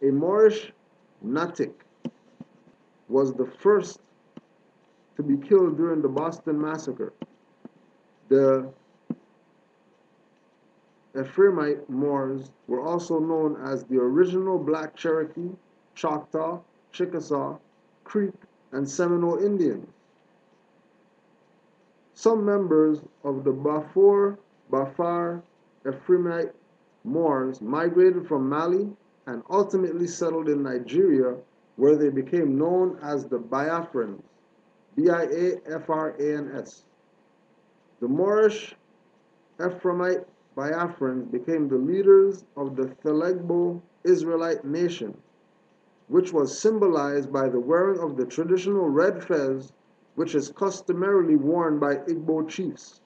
S1: a Moorish Natick, was the first to be killed during the Boston Massacre. The Ephraimite Moors were also known as the original Black Cherokee, Choctaw, Chickasaw, Creek, and Seminole Indians. Some members of the Bafour, Bafar Ephraimite Moors migrated from Mali and ultimately settled in Nigeria where they became known as the Biafrans, B-I-A-F-R-A-N-S. The Moorish Ephraimite Biafrans became the leaders of the Thelagbo Israelite nation, which was symbolized by the wearing of the traditional red fez, which is customarily worn by Igbo chiefs.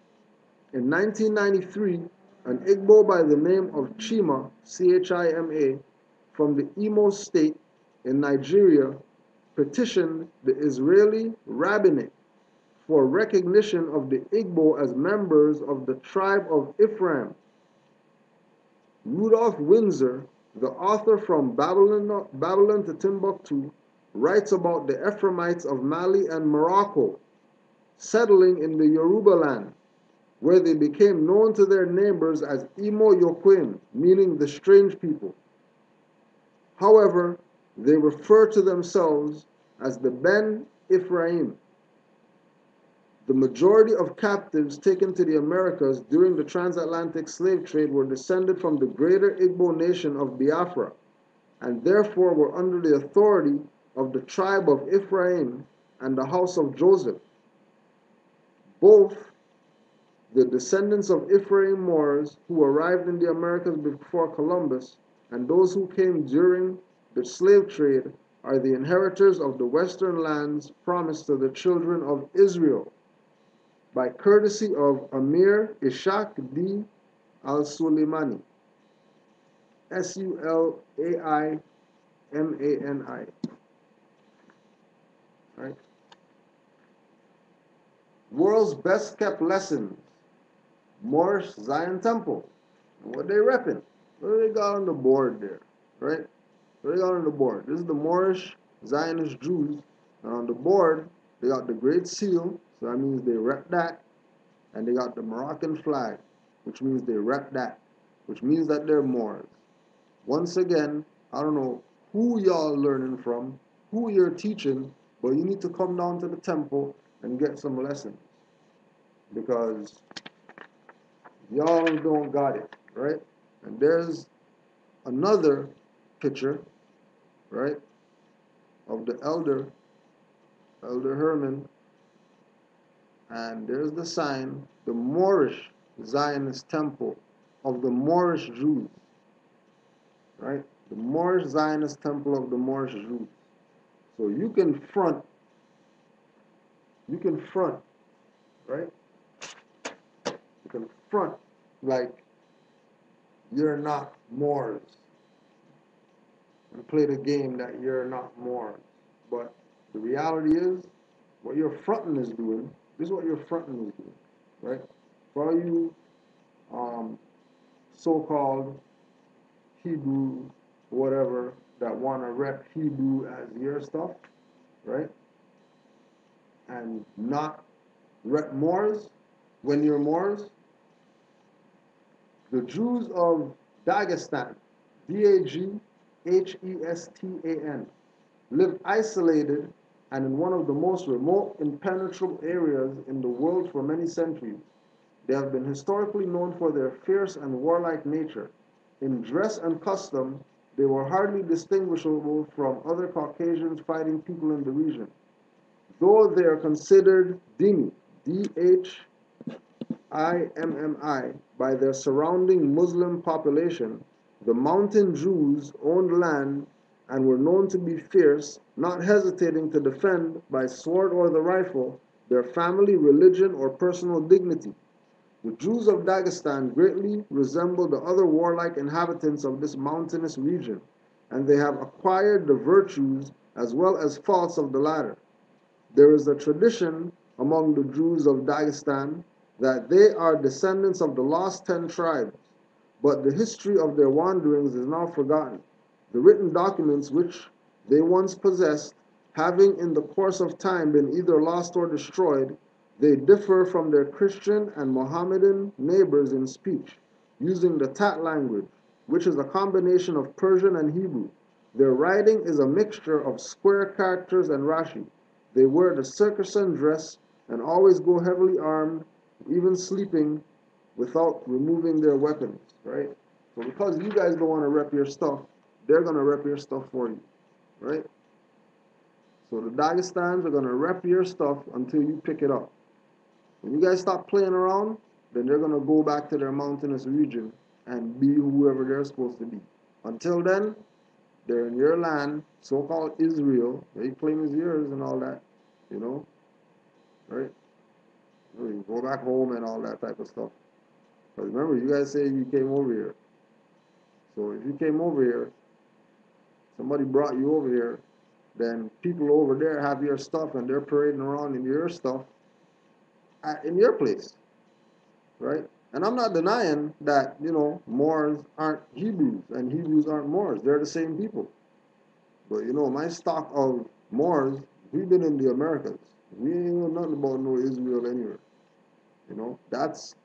S1: In 1993, an Igbo by the name of Chima, C-H-I-M-A, from the Imo state in Nigeria, petitioned the Israeli rabbinate for recognition of the Igbo as members of the tribe of Ephraim. Rudolph Windsor, the author from Babylon, Babylon to Timbuktu, writes about the Ephraimites of Mali and Morocco settling in the Yoruba land, where they became known to their neighbors as Imo Yoquin, meaning the strange people. However, they refer to themselves as the Ben Ephraim. The majority of captives taken to the Americas during the transatlantic slave trade were descended from the greater Igbo nation of Biafra, and therefore were under the authority of the tribe of Ephraim and the house of Joseph. Both the descendants of Ephraim Moors who arrived in the Americas before Columbus and those who came during the slave trade are the inheritors of the western lands promised to the children of Israel by courtesy of Amir Ishaq D. Al Sulaimani. S U L A I M A N I. Right? World's best kept lessons. Moorish Zion Temple. What they repping? What do they got on the board there? Right? They got on the board? This is the Moorish Zionist Jews. And on the board, they got the Great Seal, so that means they rep that. And they got the Moroccan flag, which means they rep that, which means that they're Moors. Once again, I don't know who y'all learning from, who you're teaching, but you need to come down to the temple and get some lessons. Because y'all don't got it, right? And there's another picture, right, of the elder, Elder Herman, and there's the sign, the Moorish Zionist temple of the Moorish Jews, right? The Moorish Zionist temple of the Moorish Jews. So you can front, you can front, right? You can front like you're not Moors play the game that you're not Moors. But the reality is, what your fronting is doing this is what your fronting is doing, right? For all you um, so-called Hebrew, whatever, that want to rep Hebrew as your stuff, right? And not rep Moors when you're Moors. The Jews of Dagestan, D-A-G-H-E-S-T-A-N, lived isolated and in one of the most remote, impenetrable areas in the world for many centuries. They have been historically known for their fierce and warlike nature. In dress and custom, they were hardly distinguishable from other Caucasians fighting people in the region. Though they are considered Dhimmi, D-H-I-M-M-I, by their surrounding Muslim population, the mountain Jews owned land and were known to be fierce, not hesitating to defend by sword or the rifle their family, religion, or personal dignity. The Jews of Dagestan greatly resemble the other warlike inhabitants of this mountainous region, and they have acquired the virtues as well as faults of the latter. There is a tradition among the Jews of Dagestan that they are descendants of the lost ten tribes, but the history of their wanderings is now forgotten. The written documents which they once possessed, having in the course of time been either lost or destroyed, they differ from their Christian and Mohammedan neighbors in speech, using the Tat language, which is a combination of Persian and Hebrew. Their writing is a mixture of square characters and Rashi. They wear the Circassian dress and always go heavily armed, even sleeping without removing their weapons, right? So because you guys don't want to rep your stuff, they're going to rep your stuff for you, right? So the Dagestans are gonna rep your stuff until you pick it up. When you guys stop playing around, then they're gonna go back to their mountainous region and be whoever they're supposed to be. Until then, they're in your land, so-called Israel. They claim it's yours and all that, you know, right? You go back home and all that type of stuff. But remember, you guys say you came over here. So if you came over here, somebody brought you over here, then people over there have your stuff and they're parading around in your stuff at, in your place, right? And I'm not denying that, you know, Moors aren't Hebrews and Hebrews aren't Moors. They're the same people. But, you know, my stock of Moors, we've been in the Americas. We ain't know nothing about no Israel anywhere. You know, that's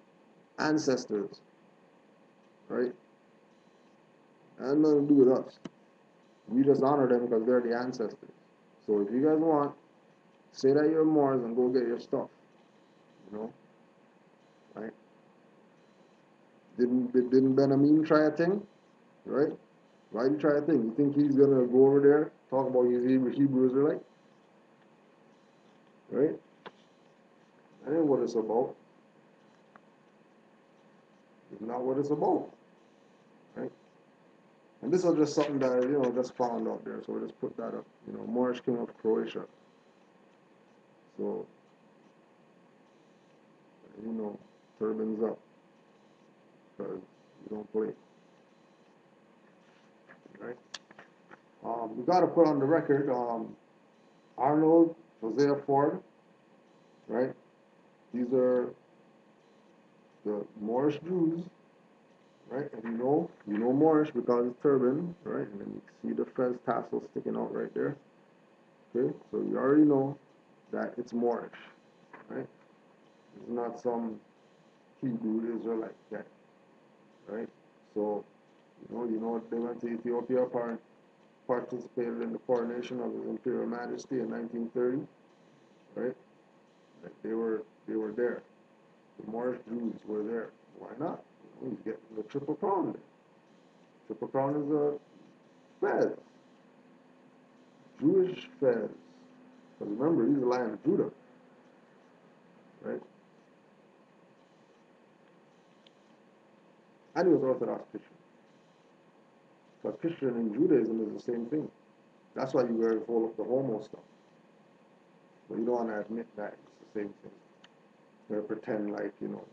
S1: ancestors, right? And nothing to do with us. We just honor them because they're the ancestors. So if you guys want, say that you're Moors and go get your stuff. You know, right? Didn't didn't Ben Amin try a thing, right? Why did he try a thing? You think he's gonna go over there talk about his Hebrew, Hebrew Israelite, right? That ain't what it's about. Not what it's about, right? And this is just something that you know just found out there, so we just put that up. You know, Moorish King of Croatia. So you know, turbans up. Because you don't play. Right? Um, we got to put on the record um, Arnold, Josiah Ford, right? These are the Moorish Jews, right? And you know, you know Moorish because it's turban, right? And then you see the fez tassel sticking out right there. Okay, so you already know that it's Moorish, right? It's not some Hebrew Israelite that, right? So, you know, you know, they went to Ethiopia, part, participated in the coronation of His Imperial Majesty in 1930, right? Like they were, they were there. The Moorish Jews were there. Why not? You, know, you get the Triple Crown. Triple Crown is a fez, Jewish fez. But remember, he's the Lion of Judah, right? and he was Orthodox Christian. But Christian and Judaism is the same thing. That's why you wear all of the homo stuff. But you don't want to admit that it's the same thing. They pretend like, you know,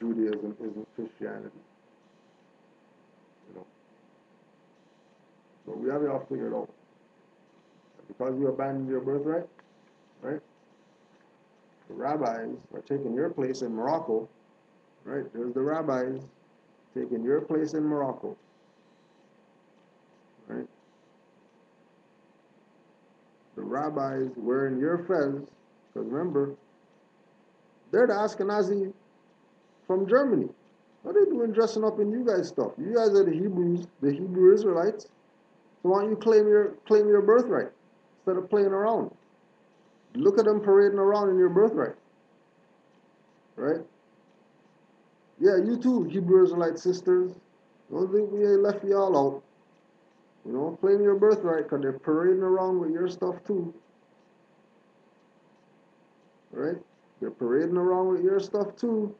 S1: Judaism isn't Christianity. You know. So we have it all figured out. Because you abandoned your birthright, right? The rabbis are taking your place in Morocco, right? There's the rabbis taking your place in Morocco. Right? The rabbis wearing your fez, because remember, they're the Ashkenazi from Germany. What are they doing dressing up in you guys' stuff? You guys are the Hebrews, the Hebrew Israelites. So why don't you claim your claim your birthright instead of playing around? Look at them parading around in your birthright. Right? Yeah, you too, Hebrew Israelite sisters. Don't think we ain't left y'all out. You know, claim your birthright because they're parading around with your stuff too. Right? They're parading around with your stuff too.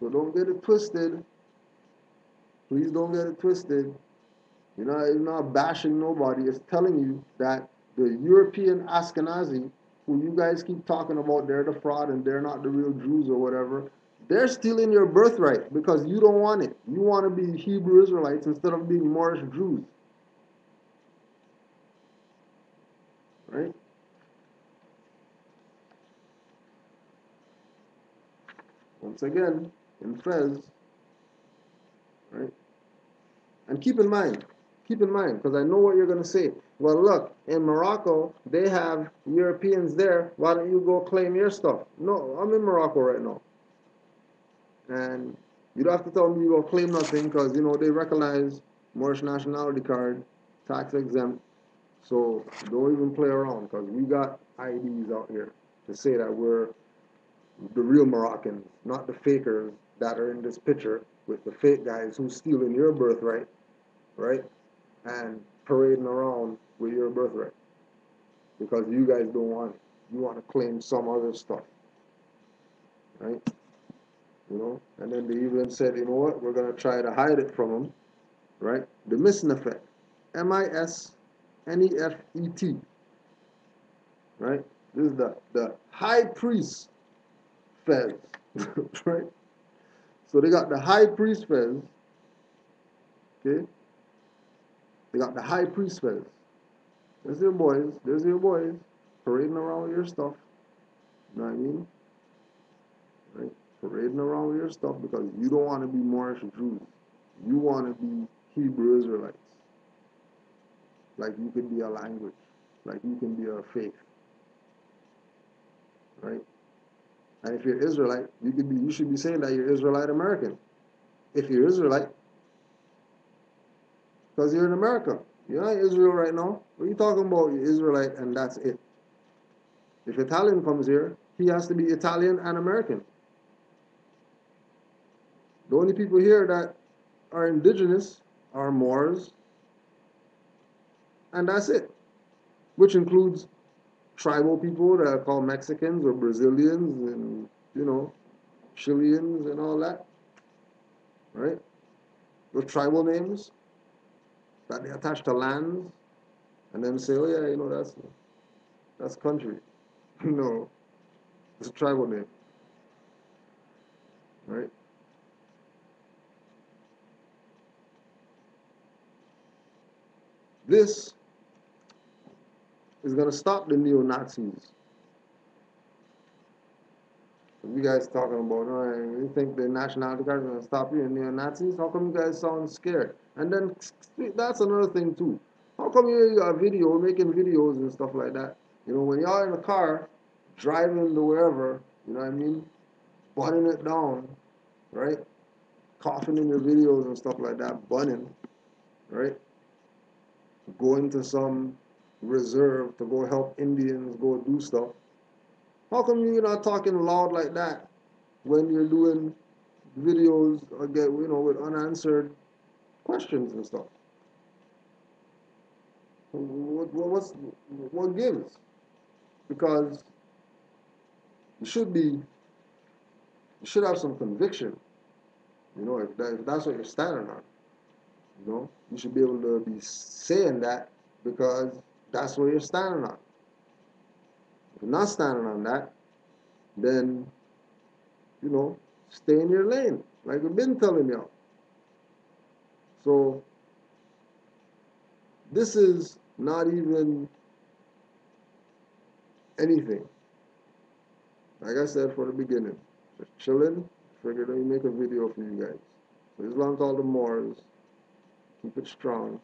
S1: So don't get it twisted. Please don't get it twisted. You're not, you're not bashing nobody. It's telling you that the European Ashkenazi, who you guys keep talking about, they're the fraud and they're not the real Jews or whatever, they're stealing your birthright because you don't want it. You want to be Hebrew Israelites instead of being Moorish Jews. Right? Once again, in Fez, right? And keep in mind, keep in mind, because I know what you're going to say. Well, look, in Morocco, they have Europeans there. Why don't you go claim your stuff? No, I'm in Morocco right now. And you don't have to tell me going to claim nothing because, you know, they recognize Moorish nationality card, tax exempt. So don't even play around because we got IDs out here to say that we're the real Moroccans, not the fakers that are in this picture with the fake guys who stealing your birthright, right? And parading around with your birthright. because you guys don't want it. You want to claim some other stuff, right? You know, and then they even said, you know what, we're gonna try to hide it from them, right? The Misnefet, M-I-S-N-E-F-E-T, right? This is the the high priest fez, right? So they got the high priest fez, okay? They got the high priest fez. There's your boys, there's your boys parading around with your stuff. You know what I mean? Right? Parading around with your stuff because you don't want to be Moorish Jews. You want to be Hebrew Israelites. Like you can be a language. Like you can be a faith. Right? And if you're Israelite, you could be you should be saying that you're Israelite American. If you're Israelite, because you're in America. You're not Israel right now. What are you talking about? You're Israelite and that's it. If Italian comes here, he has to be Italian and American. The only people here that are indigenous are Moors, and that's it. Which includes tribal people that are called Mexicans or Brazilians and, you know, Chileans and all that. Right? Those tribal names that they attach to lands and then say, oh yeah, you know, that's that's country. no. It's a tribal name. Right? This is going to stop the neo Nazis. You guys talking about, oh, you think the nationality card is going to stop you, and neo Nazis? How come you guys sound scared? And then that's another thing, too. How come you are video, making videos and stuff like that? You know, when y'all in the car, driving to wherever, you know what I mean? Bunning it down, right? Coughing in your videos and stuff like that, bunning, right? Going to some reserve to go help Indians go do stuff. How come you're not talking loud like that when you're doing videos uh, again, you know, with unanswered questions and stuff? What, what, what's, what gives? Because you should be, you should have some conviction. You know, if, that, if that's what you're standing on, you know, you should be able to be saying that because that's what you're standing on. If you're not standing on that, then, you know, stay in your lane, like we've been telling y'all. So, this is not even anything. Like I said for the beginning, just chilling, figured let me make a video for you guys. So Islam to all the Moors, keep it strong,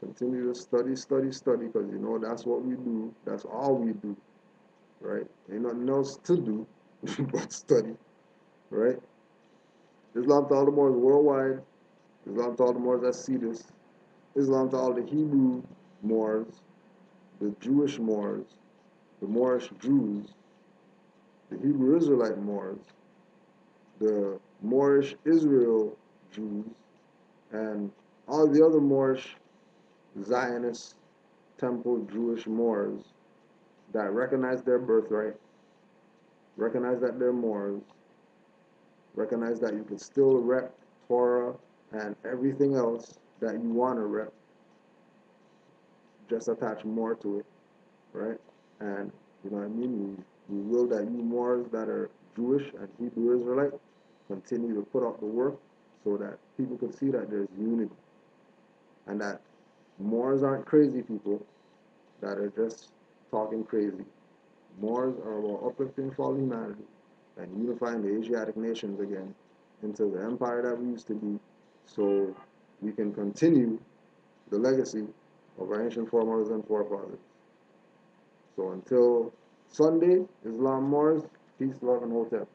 S1: continue to study, study, study, because you know that's what we do, that's all we do, right? Ain't nothing else to do but study, right? Islam to all the Moors worldwide, Islam to all the Moors that see this, Islam to all the Hebrew Moors, the Jewish Moors, the Moorish Jews, the Hebrew Israelite Moors, the Moorish Israel Jews, and all the other Moorish Zionist temple Jewish Moors that recognize their birthright, recognize that they're Moors, recognize that you can still rep Torah and everything else that you want to rep, just attach more to it, right? And you know what I mean? We will that you Moors that are Jewish and Hebrew Israelite continue to put out the work so that people can see that there's unity and that Moors aren't crazy people that are just talking crazy. Moors are about uplifting fallen humanity and unifying the Asiatic nations again into the empire that we used to be so we can continue the legacy of our ancient foremothers and forefathers. So until Sunday, Islam Moors, peace, love, and hotel.